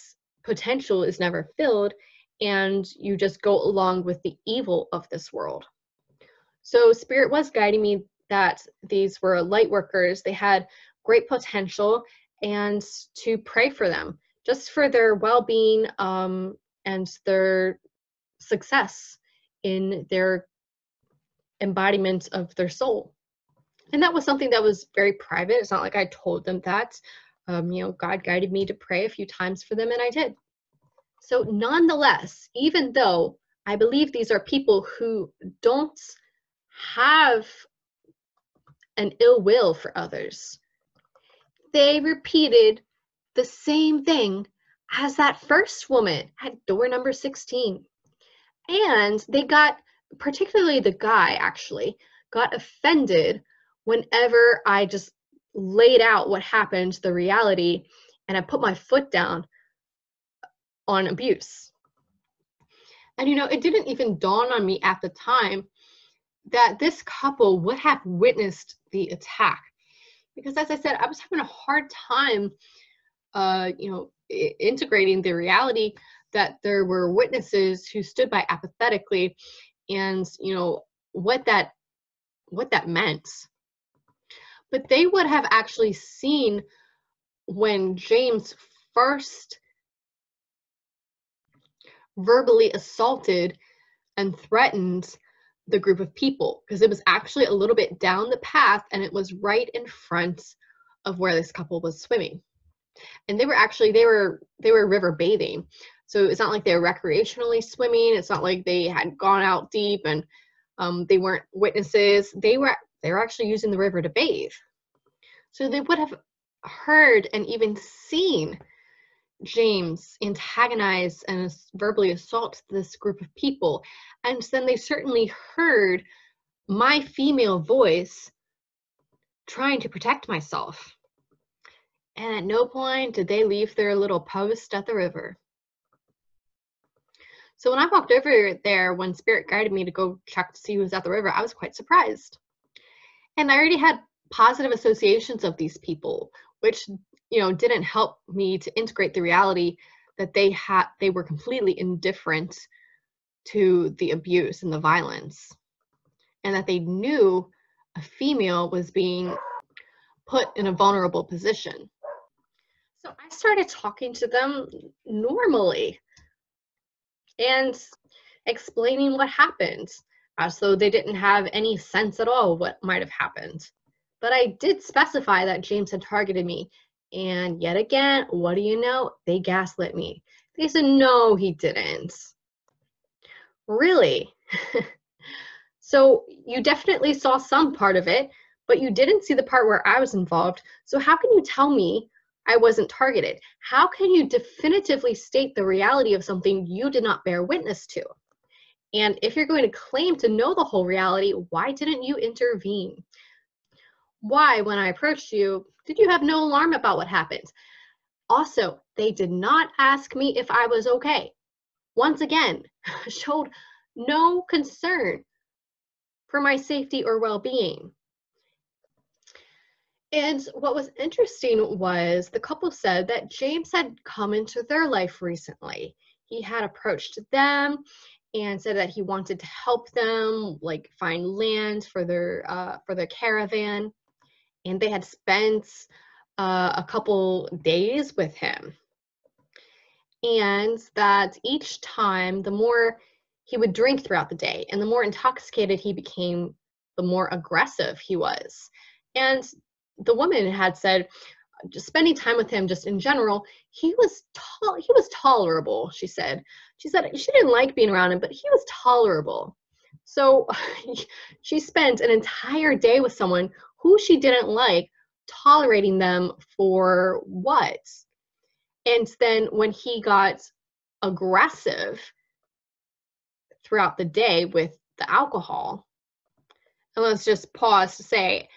potential is never filled and you just go along with the evil of this world. So, Spirit was guiding me that these were light workers, they had great potential, and to pray for them just for their well being um, and their success in their embodiment of their soul. And that was something that was very private. It's not like I told them that. Um, you know, God guided me to pray a few times for them, and I did. So, nonetheless, even though I believe these are people who don't have an ill will for others. They repeated the same thing as that first woman at door number 16. And they got, particularly the guy actually, got offended whenever I just laid out what happened, the reality, and I put my foot down on abuse. And you know, it didn't even dawn on me at the time that this couple would have witnessed the attack. Because as I said, I was having a hard time, uh, you know, integrating the reality that there were witnesses who stood by apathetically and, you know, what that what that meant. But they would have actually seen when James first verbally assaulted and threatened the group of people because it was actually a little bit down the path and it was right in front of where this couple was swimming. And they were actually they were they were river bathing. So it's not like they were recreationally swimming it's not like they had gone out deep and um, they weren't witnesses. They were they were actually using the river to bathe so they would have heard and even seen James antagonize and verbally assault this group of people. And then they certainly heard my female voice trying to protect myself. And at no point did they leave their little post at the river. So when I walked over there, when Spirit guided me to go check to see who was at the river, I was quite surprised. And I already had positive associations of these people, which you know didn't help me to integrate the reality that they had they were completely indifferent to the abuse and the violence. And that they knew a female was being put in a vulnerable position. So i started talking to them normally and explaining what happened as though they didn't have any sense at all what might have happened But I did specify that James had targeted me. And yet again, what do you know? They gaslit me. They said, no, he didn't. Really? so you definitely saw some part of it, but you didn't see the part where I was involved. So how can you tell me I wasn't targeted? How can you definitively state the reality of something you did not bear witness to? And if you're going to claim to know the whole reality, why didn't you intervene? Why, when I approached you, did you have no alarm about what happened? Also, they did not ask me if I was okay. Once again, showed no concern for my safety or well being. And what was interesting was the couple said that James had come into their life recently. He had approached them and said that he wanted to help them like find land for their uh, for their caravan. And they had spent uh, a couple days with him. And that each time the more he would drink throughout the day and the more intoxicated he became the more aggressive he was. And the woman had said just spending time with him just in general he was tall he was tolerable she said. She said she didn't like being around him but he was tolerable. So she spent an entire day with someone who she didn't like tolerating them for what? And then when he got aggressive throughout the day with the alcohol and let's just pause to say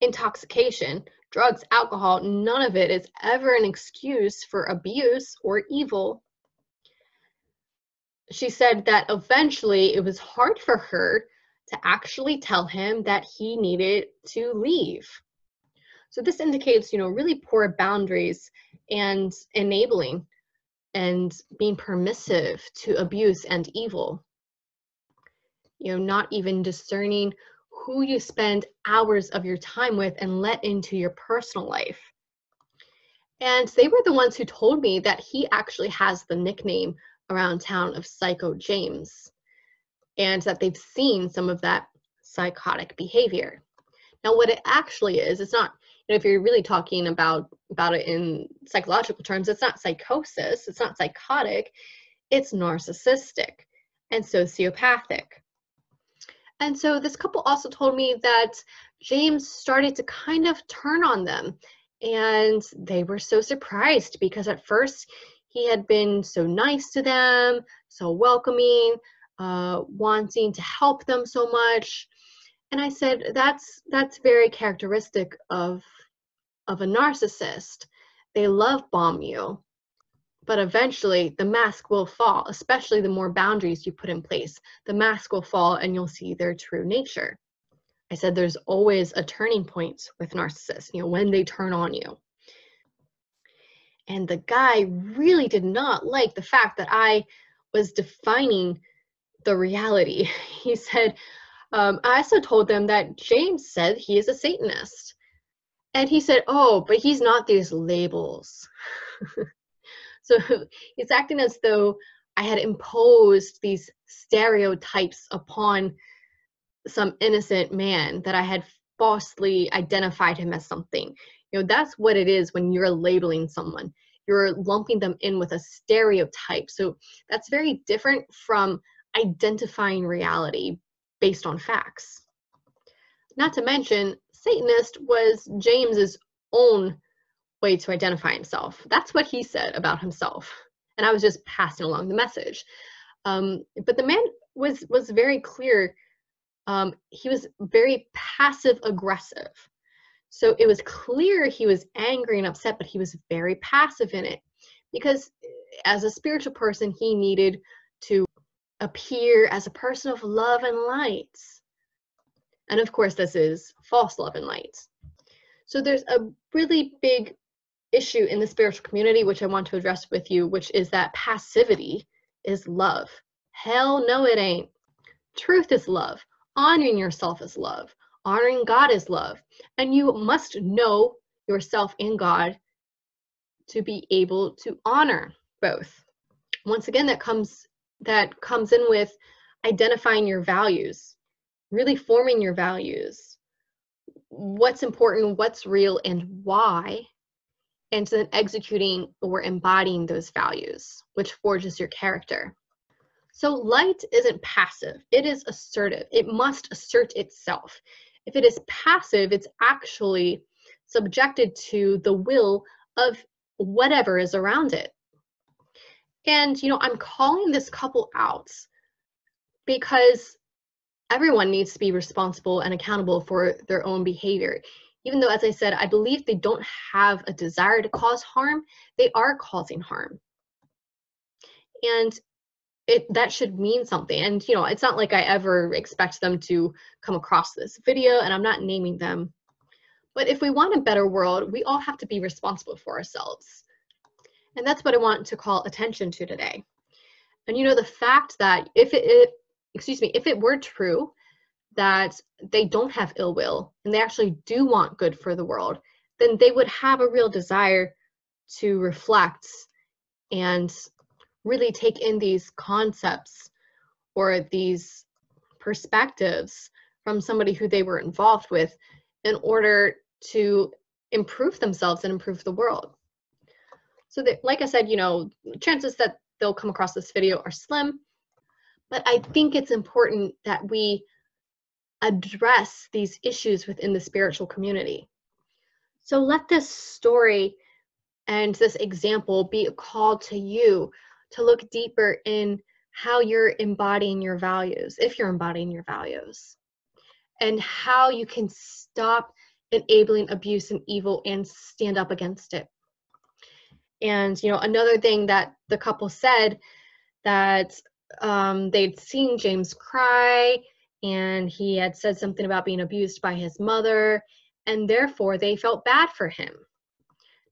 intoxication drugs, alcohol, none of it is ever an excuse for abuse or evil. She said that eventually it was hard for her to actually tell him that he needed to leave. So this indicates, you know, really poor boundaries and enabling and being permissive to abuse and evil. You know, not even discerning who you spend hours of your time with and let into your personal life. And they were the ones who told me that he actually has the nickname around town of Psycho James and that they've seen some of that psychotic behavior. Now, what it actually is, it's not, you know, if you're really talking about, about it in psychological terms, it's not psychosis, it's not psychotic, it's narcissistic and sociopathic. And so this couple also told me that James started to kind of turn on them. And they were so surprised because at first he had been so nice to them, so welcoming, uh, wanting to help them so much. And I said, that's that's very characteristic of of a narcissist. They love bomb you but eventually the mask will fall, especially the more boundaries you put in place. The mask will fall and you'll see their true nature. I said there's always a turning point with narcissists, you know, when they turn on you. And the guy really did not like the fact that I was defining the reality. He said, um, I also told them that James said he is a Satanist. And he said, Oh, but he's not these labels. So it's acting as though I had imposed these stereotypes upon some innocent man that I had falsely identified him as something. You know, that's what it is when you're labeling someone. You're lumping them in with a stereotype. So that's very different from identifying reality based on facts. Not to mention, Satanist was James's own way to identify himself. That's what he said about himself. And I was just passing along the message. Um, but the man was was very clear. Um, he was very passive aggressive. So it was clear he was angry and upset, but he was very passive in it because as a spiritual person, he needed to appear as a person of love and light. And of course, this is false love and light. So there's a really big issue in the spiritual community, which I want to address with you, which is that passivity is love. Hell no, it ain't. Truth is love. Honoring yourself is love. Honoring God is love. And you must know yourself in God to be able to honor both. Once again, that comes that comes in with identifying your values, really forming your values, what's important, what's real, and why, and then executing or embodying those values, which forges your character. So, light isn't passive, it is assertive. It must assert itself. If it is passive, it's actually subjected to the will of whatever is around it. And, you know, I'm calling this couple out because everyone needs to be responsible and accountable for their own behavior. Even though, as I said, I believe they don't have a desire to cause harm, they are causing harm. And it that should mean something. And you know, it's not like I ever expect them to come across this video, and I'm not naming them. But if we want a better world, we all have to be responsible for ourselves. And that's what I want to call attention to today. And you know, the fact that if it, it excuse me, if it were true that they don't have ill will and they actually do want good for the world, then they would have a real desire to reflect and really take in these concepts or these perspectives from somebody who they were involved with in order to improve themselves and improve the world. So that, like I said, you know, chances that they'll come across this video are slim, but I think it's important that we address these issues within the spiritual community. So let this story and this example be a call to you to look deeper in how you're embodying your values, if you're embodying your values, and how you can stop enabling abuse and evil and stand up against it. And, you know, another thing that the couple said that um, they'd seen James cry and he had said something about being abused by his mother, and therefore they felt bad for him.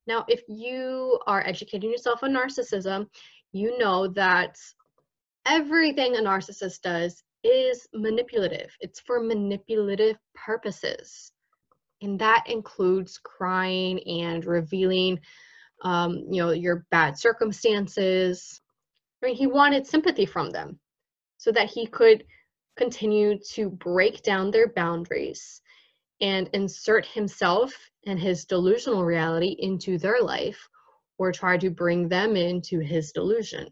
Now, if you are educating yourself on narcissism, you know that everything a narcissist does is manipulative. It's for manipulative purposes. And that includes crying and revealing, um, you know, your bad circumstances. I mean, he wanted sympathy from them so that he could continue to break down their boundaries and insert himself and his delusional reality into their life or try to bring them into his delusion,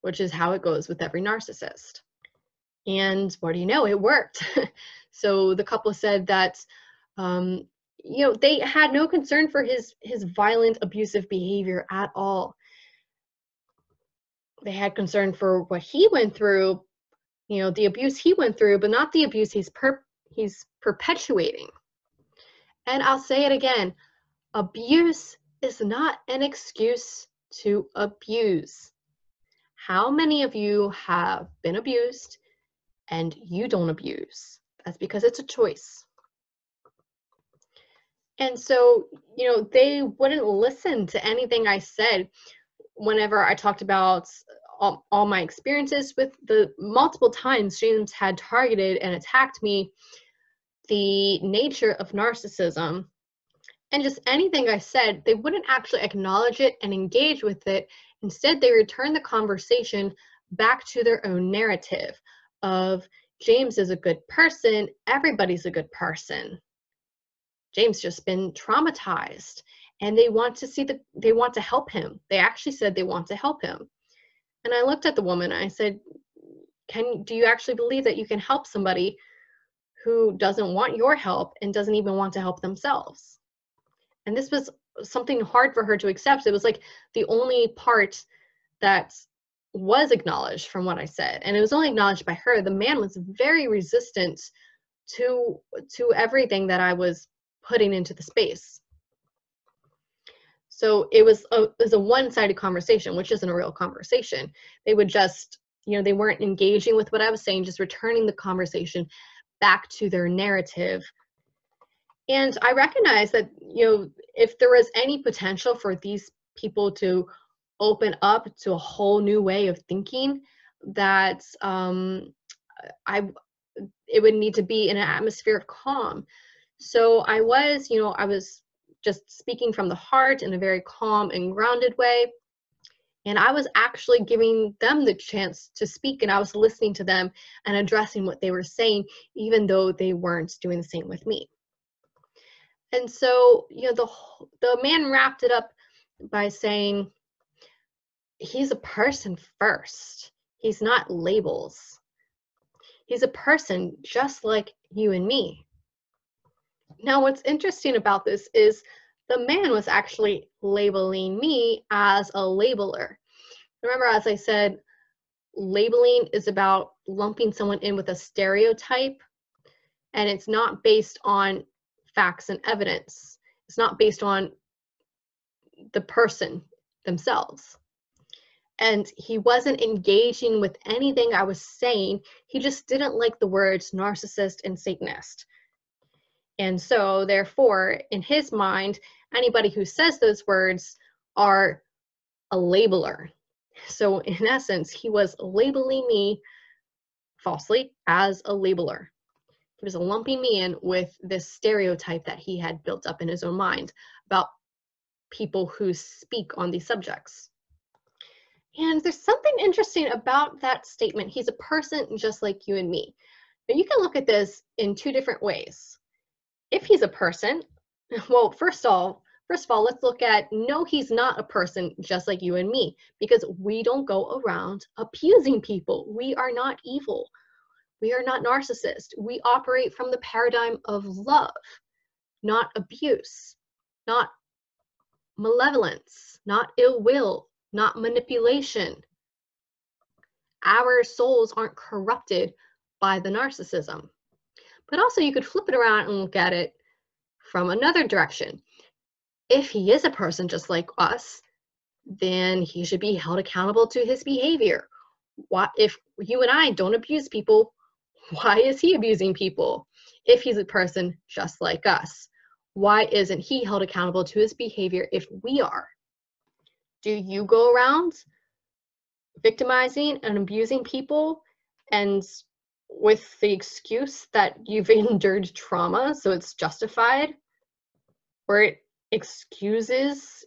which is how it goes with every narcissist. And what do you know? It worked. so the couple said that, um, you know, they had no concern for his his violent, abusive behavior at all. They had concern for what he went through, you know, the abuse he went through, but not the abuse he's per he's perpetuating. And I'll say it again, abuse is not an excuse to abuse. How many of you have been abused and you don't abuse? That's because it's a choice. And so, you know, they wouldn't listen to anything I said whenever I talked about all, all, my experiences with the multiple times James had targeted and attacked me, the nature of narcissism, and just anything I said, they wouldn't actually acknowledge it and engage with it. Instead, they return the conversation back to their own narrative of James is a good person, everybody's a good person. James just been traumatized and they want to see the they want to help him. They actually said they want to help him. And I looked at the woman I said, "Can do you actually believe that you can help somebody who doesn't want your help and doesn't even want to help themselves?" and this was something hard for her to accept. It was like the only part that was acknowledged from what i said. And it was only acknowledged by her. The man was very resistant to to everything that i was putting into the space so it was a, it was a one-sided conversation which isn't a real conversation they would just you know they weren't engaging with what i was saying just returning the conversation back to their narrative and I recognize that, you know, if there was any potential for these people to open up to a whole new way of thinking, that um, I it would need to be in an atmosphere of calm. So I was, you know, I was just speaking from the heart in a very calm and grounded way. And I was actually giving them the chance to speak, and I was listening to them and addressing what they were saying, even though they weren't doing the same with me. And so, you know, the the man wrapped it up by saying he's a person first. He's not labels. He's a person just like you and me. Now, what's interesting about this is the man was actually labeling me as a labeler. Remember, as I said, labeling is about lumping someone in with a stereotype, and it's not based on facts and evidence. It's not based on the person themselves. And he wasn't engaging with anything I was saying. He just didn't like the words narcissist and Satanist. And so, therefore, in his mind, anybody who says those words are a labeler. So, in essence, he was labeling me falsely as a labeler. He was lumping me in with this stereotype that he had built up in his own mind about people who speak on these subjects. And there's something interesting about that statement. He's a person just like you and me. Now, you can look at this in two different ways. If he's a person, well, first of all, first of all, let's look at no, he's not a person just like you and me, because we don't go around abusing people. We are not evil. We are not narcissists. We operate from the paradigm of love, not abuse, not malevolence, not ill will, not manipulation. Our souls aren't corrupted by the narcissism. But also, you could flip it around and look at it from another direction. If he is a person just like us, then he should be held accountable to his behavior. What if you and I don't abuse people? Why is he abusing people? If he's a person just like us, why isn't he held accountable to his behavior if we are? Do you go around victimizing and abusing people and with the excuse that you've endured trauma, so it's justified, or it excuses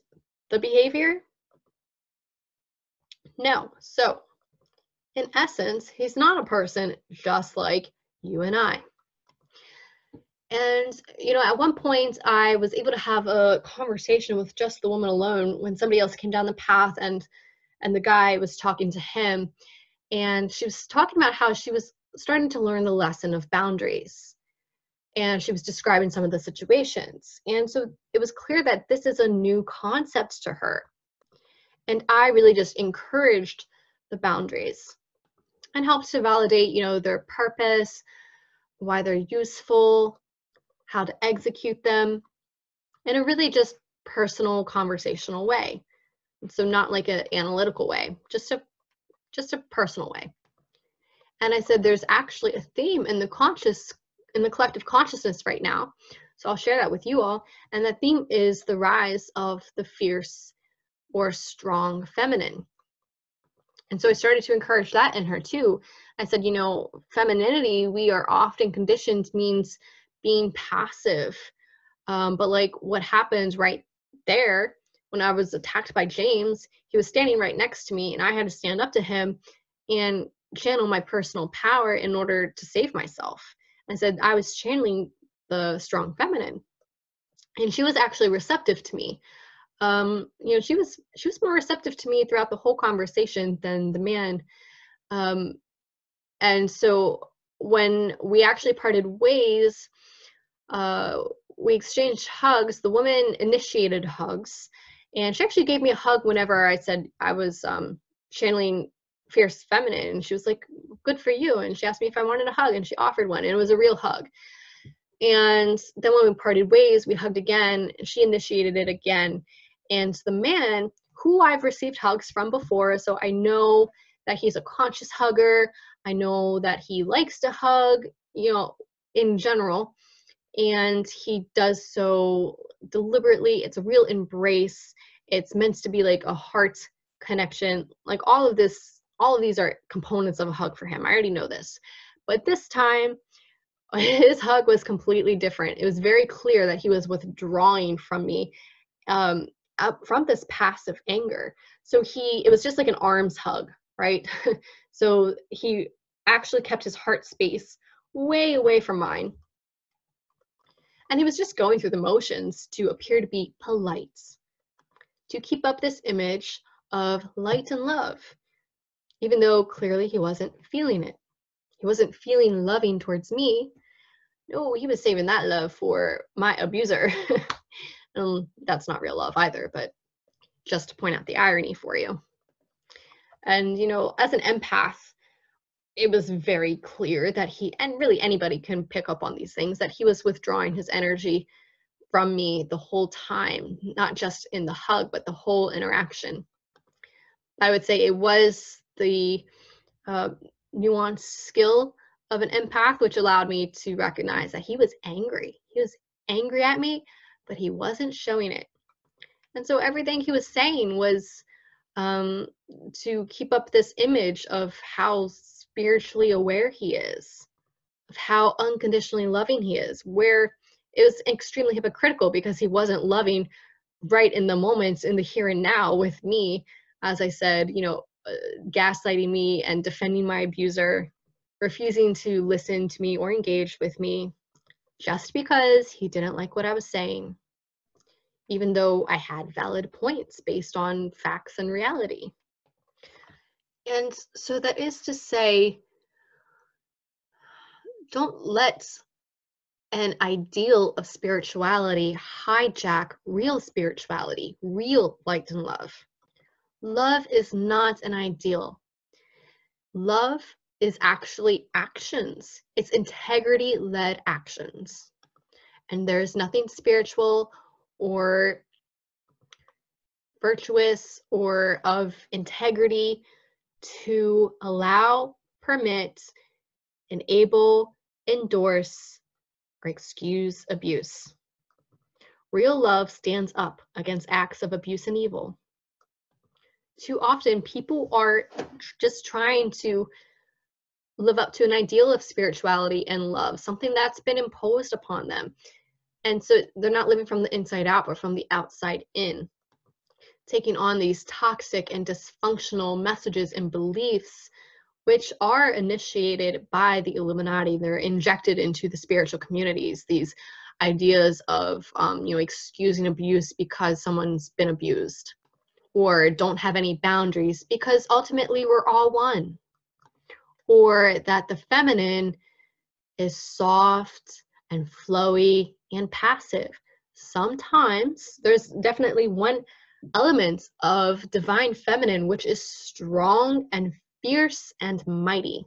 the behavior? No. So, in essence, he's not a person just like you and I. And, you know, at one point I was able to have a conversation with just the woman alone when somebody else came down the path and and the guy was talking to him and she was talking about how she was starting to learn the lesson of boundaries. And she was describing some of the situations. And so it was clear that this is a new concept to her. And i really just encouraged the boundaries and helped to validate you know their purpose why they're useful how to execute them in a really just personal conversational way. So not like an analytical way just a just a personal way and i said there's actually a theme in the conscious in the collective consciousness right now. So i'll share that with you all. And that theme is the rise of the fierce or strong feminine. And so i started to encourage that in her too. I said you know femininity we are often conditioned means being passive. Um, but like what happens right there when I was attacked by James, he was standing right next to me and I had to stand up to him. And channel my personal power in order to save myself. I said I was channeling the strong feminine. And she was actually receptive to me. Um, you know, she was she was more receptive to me throughout the whole conversation than the man. Um, and so when we actually parted ways, uh, we exchanged hugs. The woman initiated hugs and she actually gave me a hug whenever I said I was um, channeling fierce feminine. And she was like, good for you. And she asked me if I wanted a hug and she offered one and it was a real hug. And then when we parted ways, we hugged again. And she initiated it again. And the man who I've received hugs from before, so I know that he's a conscious hugger. I know that he likes to hug, you know, in general. And he does so deliberately. It's a real embrace it's meant to be like a heart connection like all of this all of these are components of a hug for him. I already know this. But this time his hug was completely different. It was very clear that he was withdrawing from me um, from this passive anger. So he it was just like an arms hug right? So he actually kept his heart space way away from mine. And he was just going through the motions to appear to be polite, to keep up this image of light and love, even though clearly he wasn't feeling it. He wasn't feeling loving towards me. No, he was saving that love for my abuser. um, that's not real love either, but just to point out the irony for you. And, you know, as an empath, it was very clear that he, and really anybody can pick up on these things, that he was withdrawing his energy from me the whole time, not just in the hug, but the whole interaction. I would say it was the uh, nuanced skill of an empath, which allowed me to recognize that he was angry. He was angry at me, but he wasn't showing it. And so everything he was saying was um, to keep up this image of how spiritually aware he is, of how unconditionally loving he is, where it was extremely hypocritical because he wasn't loving right in the moments in the here and now with me as i said you know gaslighting me and defending my abuser refusing to listen to me or engage with me just because he didn't like what i was saying even though i had valid points based on facts and reality and so that is to say, don't let an ideal of spirituality hijack real spirituality, real light and love. Love is not an ideal. Love is actually actions, it's integrity led actions. And there's nothing spiritual or virtuous or of integrity to allow, permit, enable, endorse, or excuse abuse. Real love stands up against acts of abuse and evil. Too often, people are just trying to live up to an ideal of spirituality and love, something that's been imposed upon them. And so they're not living from the inside out, but from the outside in taking on these toxic and dysfunctional messages and beliefs which are initiated by the Illuminati. They're injected into the spiritual communities, these ideas of, um, you know, excusing abuse because someone's been abused, or don't have any boundaries because ultimately we're all one, or that the feminine is soft and flowy and passive. Sometimes there's definitely one elements of divine feminine, which is strong and fierce and mighty.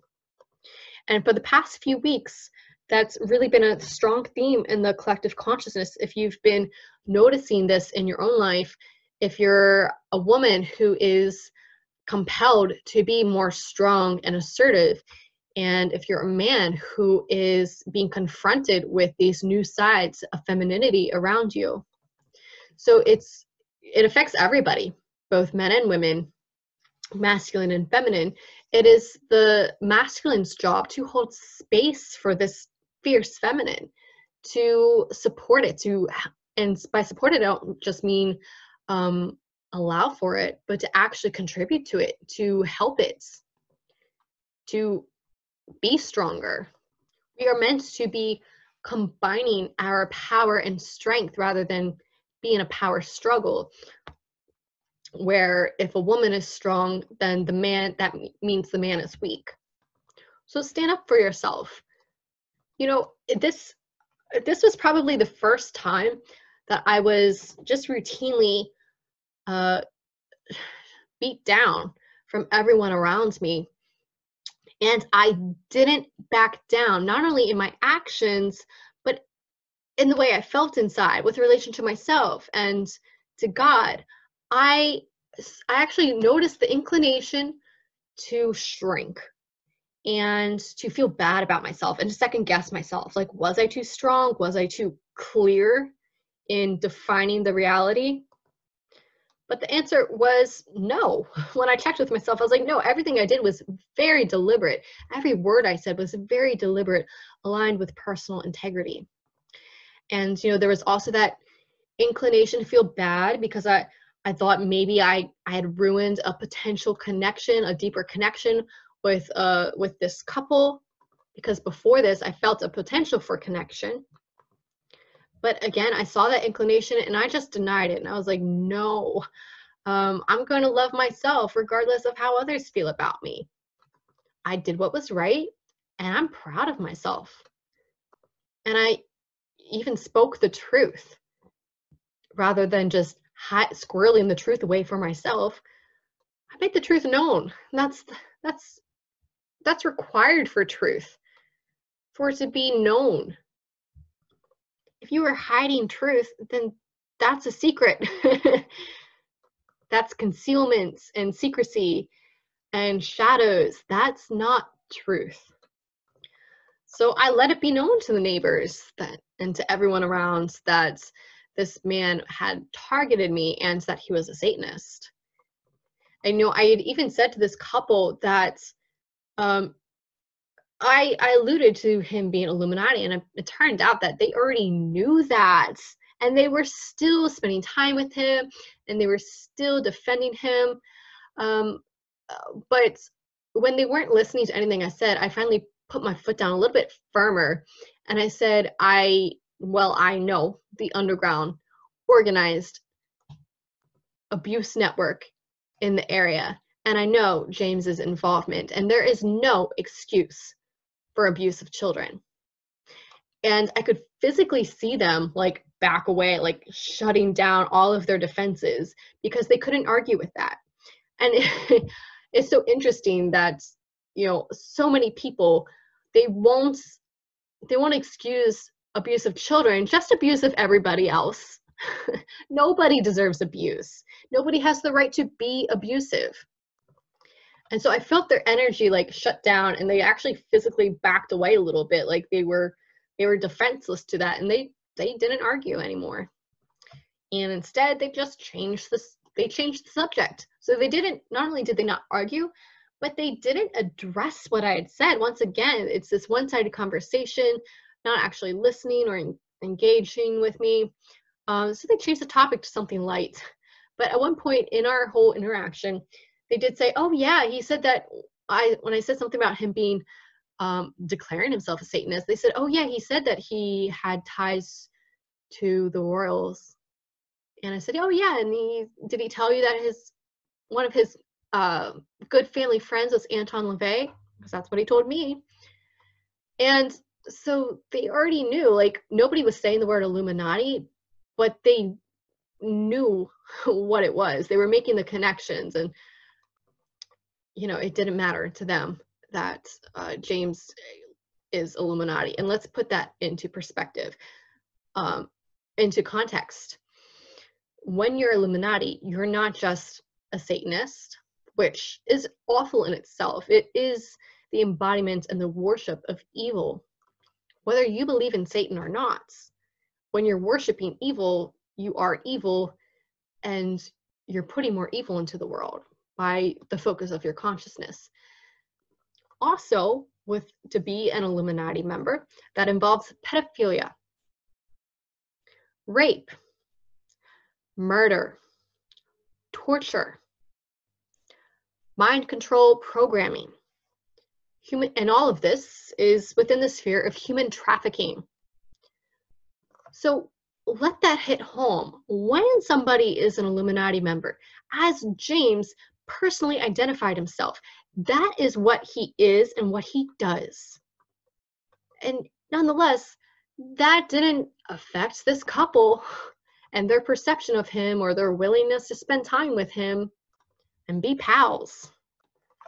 And for the past few weeks, that's really been a strong theme in the collective consciousness. If you've been noticing this in your own life, if you're a woman who is compelled to be more strong and assertive, and if you're a man who is being confronted with these new sides of femininity around you. So it's it affects everybody, both men and women, masculine and feminine. It is the masculine's job to hold space for this fierce feminine, to support it, to and by support it, I don't just mean um, allow for it, but to actually contribute to it, to help it, to be stronger. We are meant to be combining our power and strength rather than be in a power struggle where if a woman is strong then the man that means the man is weak so stand up for yourself you know this this was probably the first time that i was just routinely uh, beat down from everyone around me and i didn't back down not only in my actions but in the way I felt inside with relation to myself and to God, I I actually noticed the inclination to shrink and to feel bad about myself and to second guess myself. Like, was I too strong? Was I too clear in defining the reality? But the answer was no. When I checked with myself, I was like, no, everything I did was very deliberate. Every word I said was very deliberate, aligned with personal integrity and you know there was also that inclination to feel bad because i i thought maybe i i had ruined a potential connection a deeper connection with uh with this couple because before this i felt a potential for connection but again, I saw that inclination and I just denied it. And I was like, no, um, I'm going to love myself regardless of how others feel about me. I did what was right and I'm proud of myself. And I even spoke the truth rather than just hi- squirreling the truth away for myself. I made the truth known. That's that's that's required for truth, for it to be known if you were hiding truth, then that's a secret. that's concealment and secrecy and shadows. That's not truth. So I let it be known to the neighbors that and to everyone around that this man had targeted me and that he was a Satanist. I know I had even said to this couple that um, I, I alluded to him being Illuminati, and it, turned out that they already knew that. And they were still spending time with him and they were still defending him. Um, uh, but when they weren't listening to anything I said, I finally put my foot down a little bit firmer and I said, I, well, I know the underground organized abuse network in the area and I know James's involvement, and there is no excuse for abuse of children. And I could physically see them like back away, like shutting down all of their defenses because they couldn't argue with that. And it, it's so interesting that, you know, so many people, they won't, they won't excuse abuse of children, just abuse of everybody else. Nobody deserves abuse. Nobody has the right to be abusive. And so I felt their energy like shut down and they actually physically backed away a little bit like they were they were defenseless to that and they they didn't argue anymore. And instead they just changed this they changed the subject. So they didn't not only did they not argue, but they didn't address what I had said. Once again, it's this one-sided conversation, not actually listening or en- engaging with me. Um, so they changed the topic to something light. But at one point in our whole interaction, they did say, "Oh yeah, he said that." I when I said something about him being um, declaring himself a Satanist, they said, "Oh yeah, he said that he had ties to the royals." And I said, "Oh yeah, and he did he tell you that his one of his uh, good family friends was Anton LaVey? Because that's what he told me." And so they already knew, like nobody was saying the word Illuminati, but they knew what it was. They were making the connections and you know, it didn't matter to them that uh, James is Illuminati. And let's put that into perspective, um, into context. When you're Illuminati, you're not just a Satanist, which is awful in itself. It is the embodiment and the worship of evil. Whether you believe in Satan or not, when you're worshiping evil, you are evil and you're putting more evil into the world by the focus of your consciousness. Also, with to be an Illuminati member, that involves pedophilia, rape, murder, torture, mind control programming. Human, and all of this is within the sphere of human trafficking. So let that hit home. When somebody is an Illuminati member, as James personally identified himself. That is what he is and what he does. And nonetheless, that didn't affect this couple and their perception of him or their willingness to spend time with him and be pals.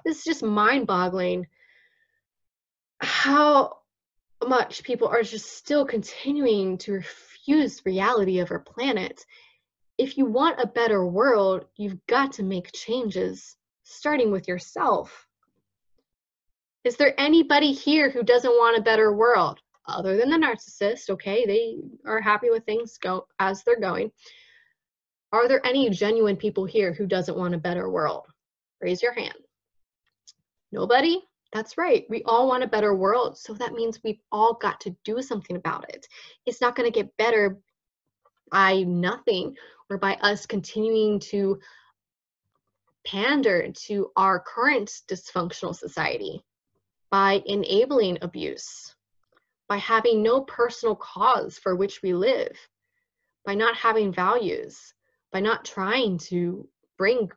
This is just mind boggling how much people are just still continuing to refuse reality of our planet if you want a better world, you've got to make changes, starting with yourself. Is there anybody here who doesn't want a better world? Other than the narcissist, okay, they are happy with things go as they're going. Are there any genuine people here who doesn't want a better world? Raise your hand. Nobody? That's right. We all want a better world. So that means we've all got to do something about it. It's not going to get better by nothing or by us continuing to pander to our current dysfunctional society by enabling abuse. by having no personal cause for which we live, by not having values, by not trying to bring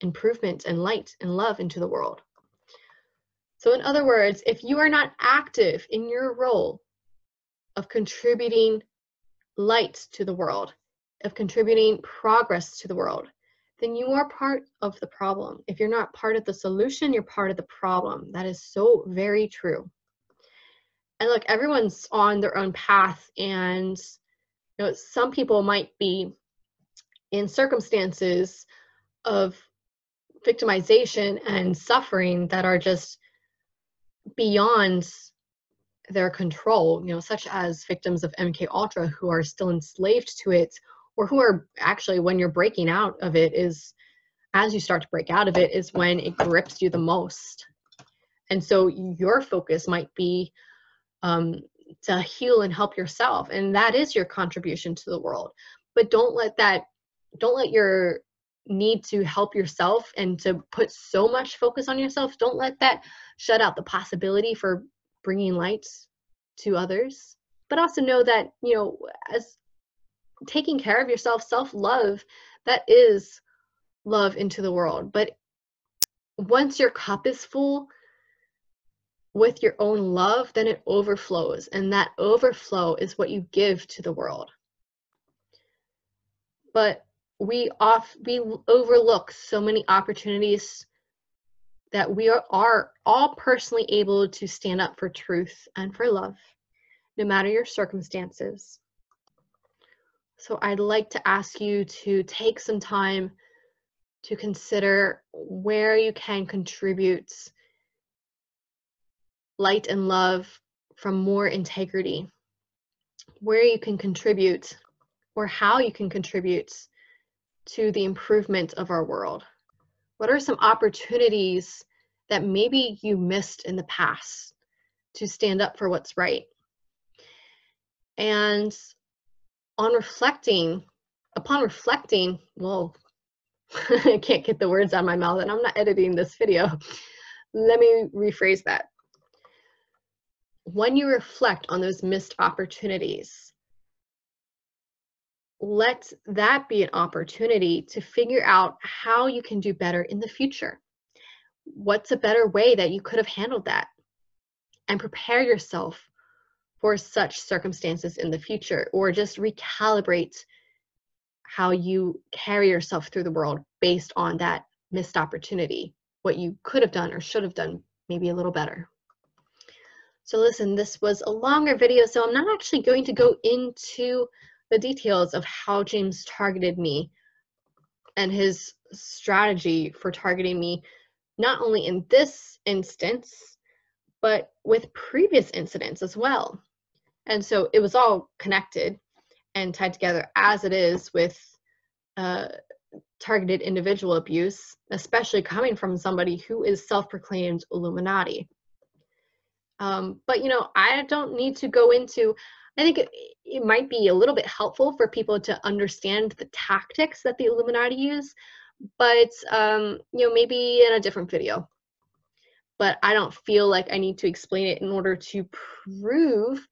improvement and light and love into the world. So, in other words, if you are not active in your role of contributing light to the world, of contributing progress to the world, then you are part of the problem. If you're not part of the solution, you're part of the problem. That is so very true. And look, everyone's on their own path, and you know, some people might be in circumstances of victimization and suffering that are just beyond their control, you know, such as victims of MK Ultra who are still enslaved to it, or who are actually when you're breaking out of it is as you start to break out of it is when it grips you the most. And so your focus might be um, to heal and help yourself, and that is your contribution to the world. But don't let that, don't let your need to help yourself and to put so much focus on yourself, don't let that shut out the possibility for bringing light to others. But also know that, you know, as taking care of yourself, self love, that is love into the world. But once your cup is full with your own love, then it overflows. And that overflow is what you give to the world. But we off we overlook so many opportunities that we are, all personally able to stand up for truth and for love, no matter your circumstances. So I'd like to ask you to take some time to consider where you can contribute light and love from more integrity, where you can contribute or how you can contribute to the improvement of our world? What are some opportunities that maybe you missed in the past to stand up for what's right? And on reflecting, upon reflecting, well, I can't get the words out of my mouth and I'm not editing this video. Let me rephrase that. When you reflect on those missed opportunities, let that be an opportunity to figure out how you can do better in the future. What's a better way that you could have handled that? And prepare yourself for such circumstances in the future, or just recalibrate how you carry yourself through the world based on that missed opportunity, what you could have done or should have done maybe a little better. So listen, this was a longer video, so I'm not actually going to go into the details of how James targeted me and his strategy for targeting me, not only in this instance, but with previous incidents as well. And so it was all connected and tied together as it is with uh, targeted individual abuse, especially coming from somebody who is self proclaimed Illuminati. Um, but you know, I don't need to go into I think it, it might be a little bit helpful for people to understand the tactics that the Illuminati use, but um, you know maybe in a different video. But I don't feel like I need to explain it in order to prove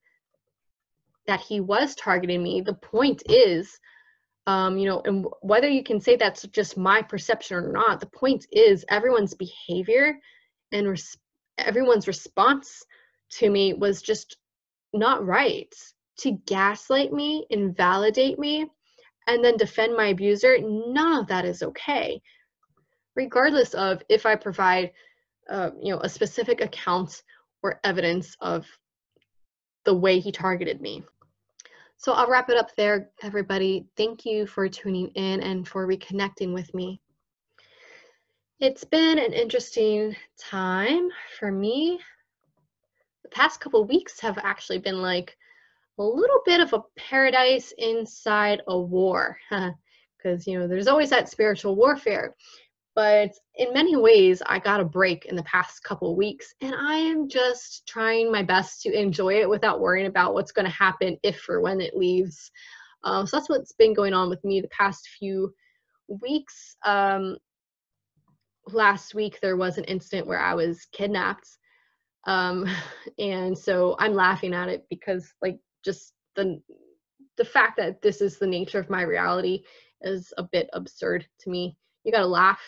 that he was targeting me. The point is, um, you know, and whether you can say that's just my perception or not, the point is everyone's behavior and res- everyone's response to me was just not right to gaslight me, invalidate me, and then defend my abuser, none of that is okay. Regardless of if I provide, uh, you know, a specific account or evidence of the way he targeted me. So I'll wrap it up there, everybody. Thank you for tuning in and for reconnecting with me. It's been an interesting time for me. The past couple weeks have actually been like a little bit of a paradise inside a war because you know there's always that spiritual warfare. But in many ways i got a break in the past couple weeks and i am just trying my best to enjoy it without worrying about what's going to happen if or when it leaves. Um, so that's what's been going on with me the past few weeks. Um, last week there was an incident where i was kidnapped. Um, and so I'm laughing at it because like just the the fact that this is the nature of my reality is a bit absurd to me. You gotta laugh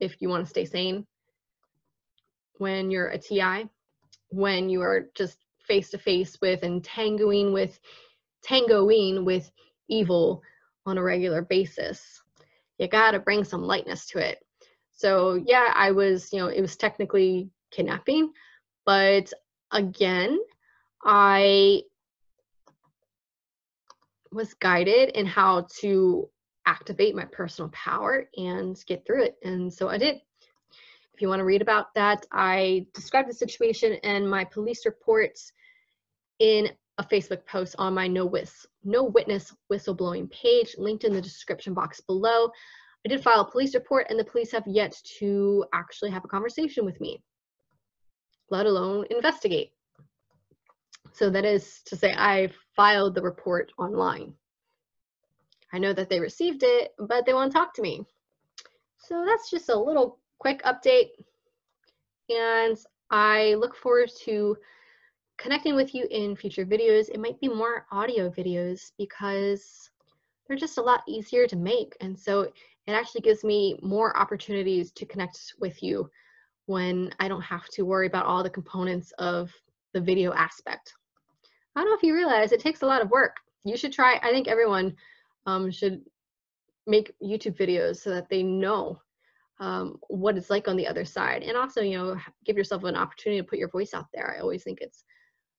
if you want to stay sane when you're a TI, when you are just face to face with and tangoing with tangoing with evil on a regular basis. You gotta bring some lightness to it. So yeah, I was, you know, it was technically kidnapping, but again, I was guided in how to activate my personal power and get through it. And so I did. If you want to read about that, I described the situation and my police reports in a Facebook post on my No, Whis- no Witness whistleblowing page, linked in the description box below. I did file a police report, and the police have yet to actually have a conversation with me, let alone investigate. So that is to say, I filed the report online. I know that they received it, but they want to talk to me. So that's just a little quick update. And I look forward to connecting with you in future videos. It might be more audio videos because they're just a lot easier to make. And so it actually gives me more opportunities to connect with you when I don't have to worry about all the components of the video aspect. I don't know if you realize it takes a lot of work. You should try, I think everyone um, should make YouTube videos so that they know um, what it's like on the other side. And also, you know, give yourself an opportunity to put your voice out there. I always think it's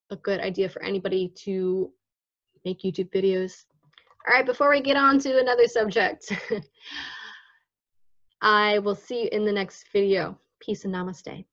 a good idea for anybody to make YouTube videos. All right, before we get on to another subject, I will see you in the next video. Peace and namaste.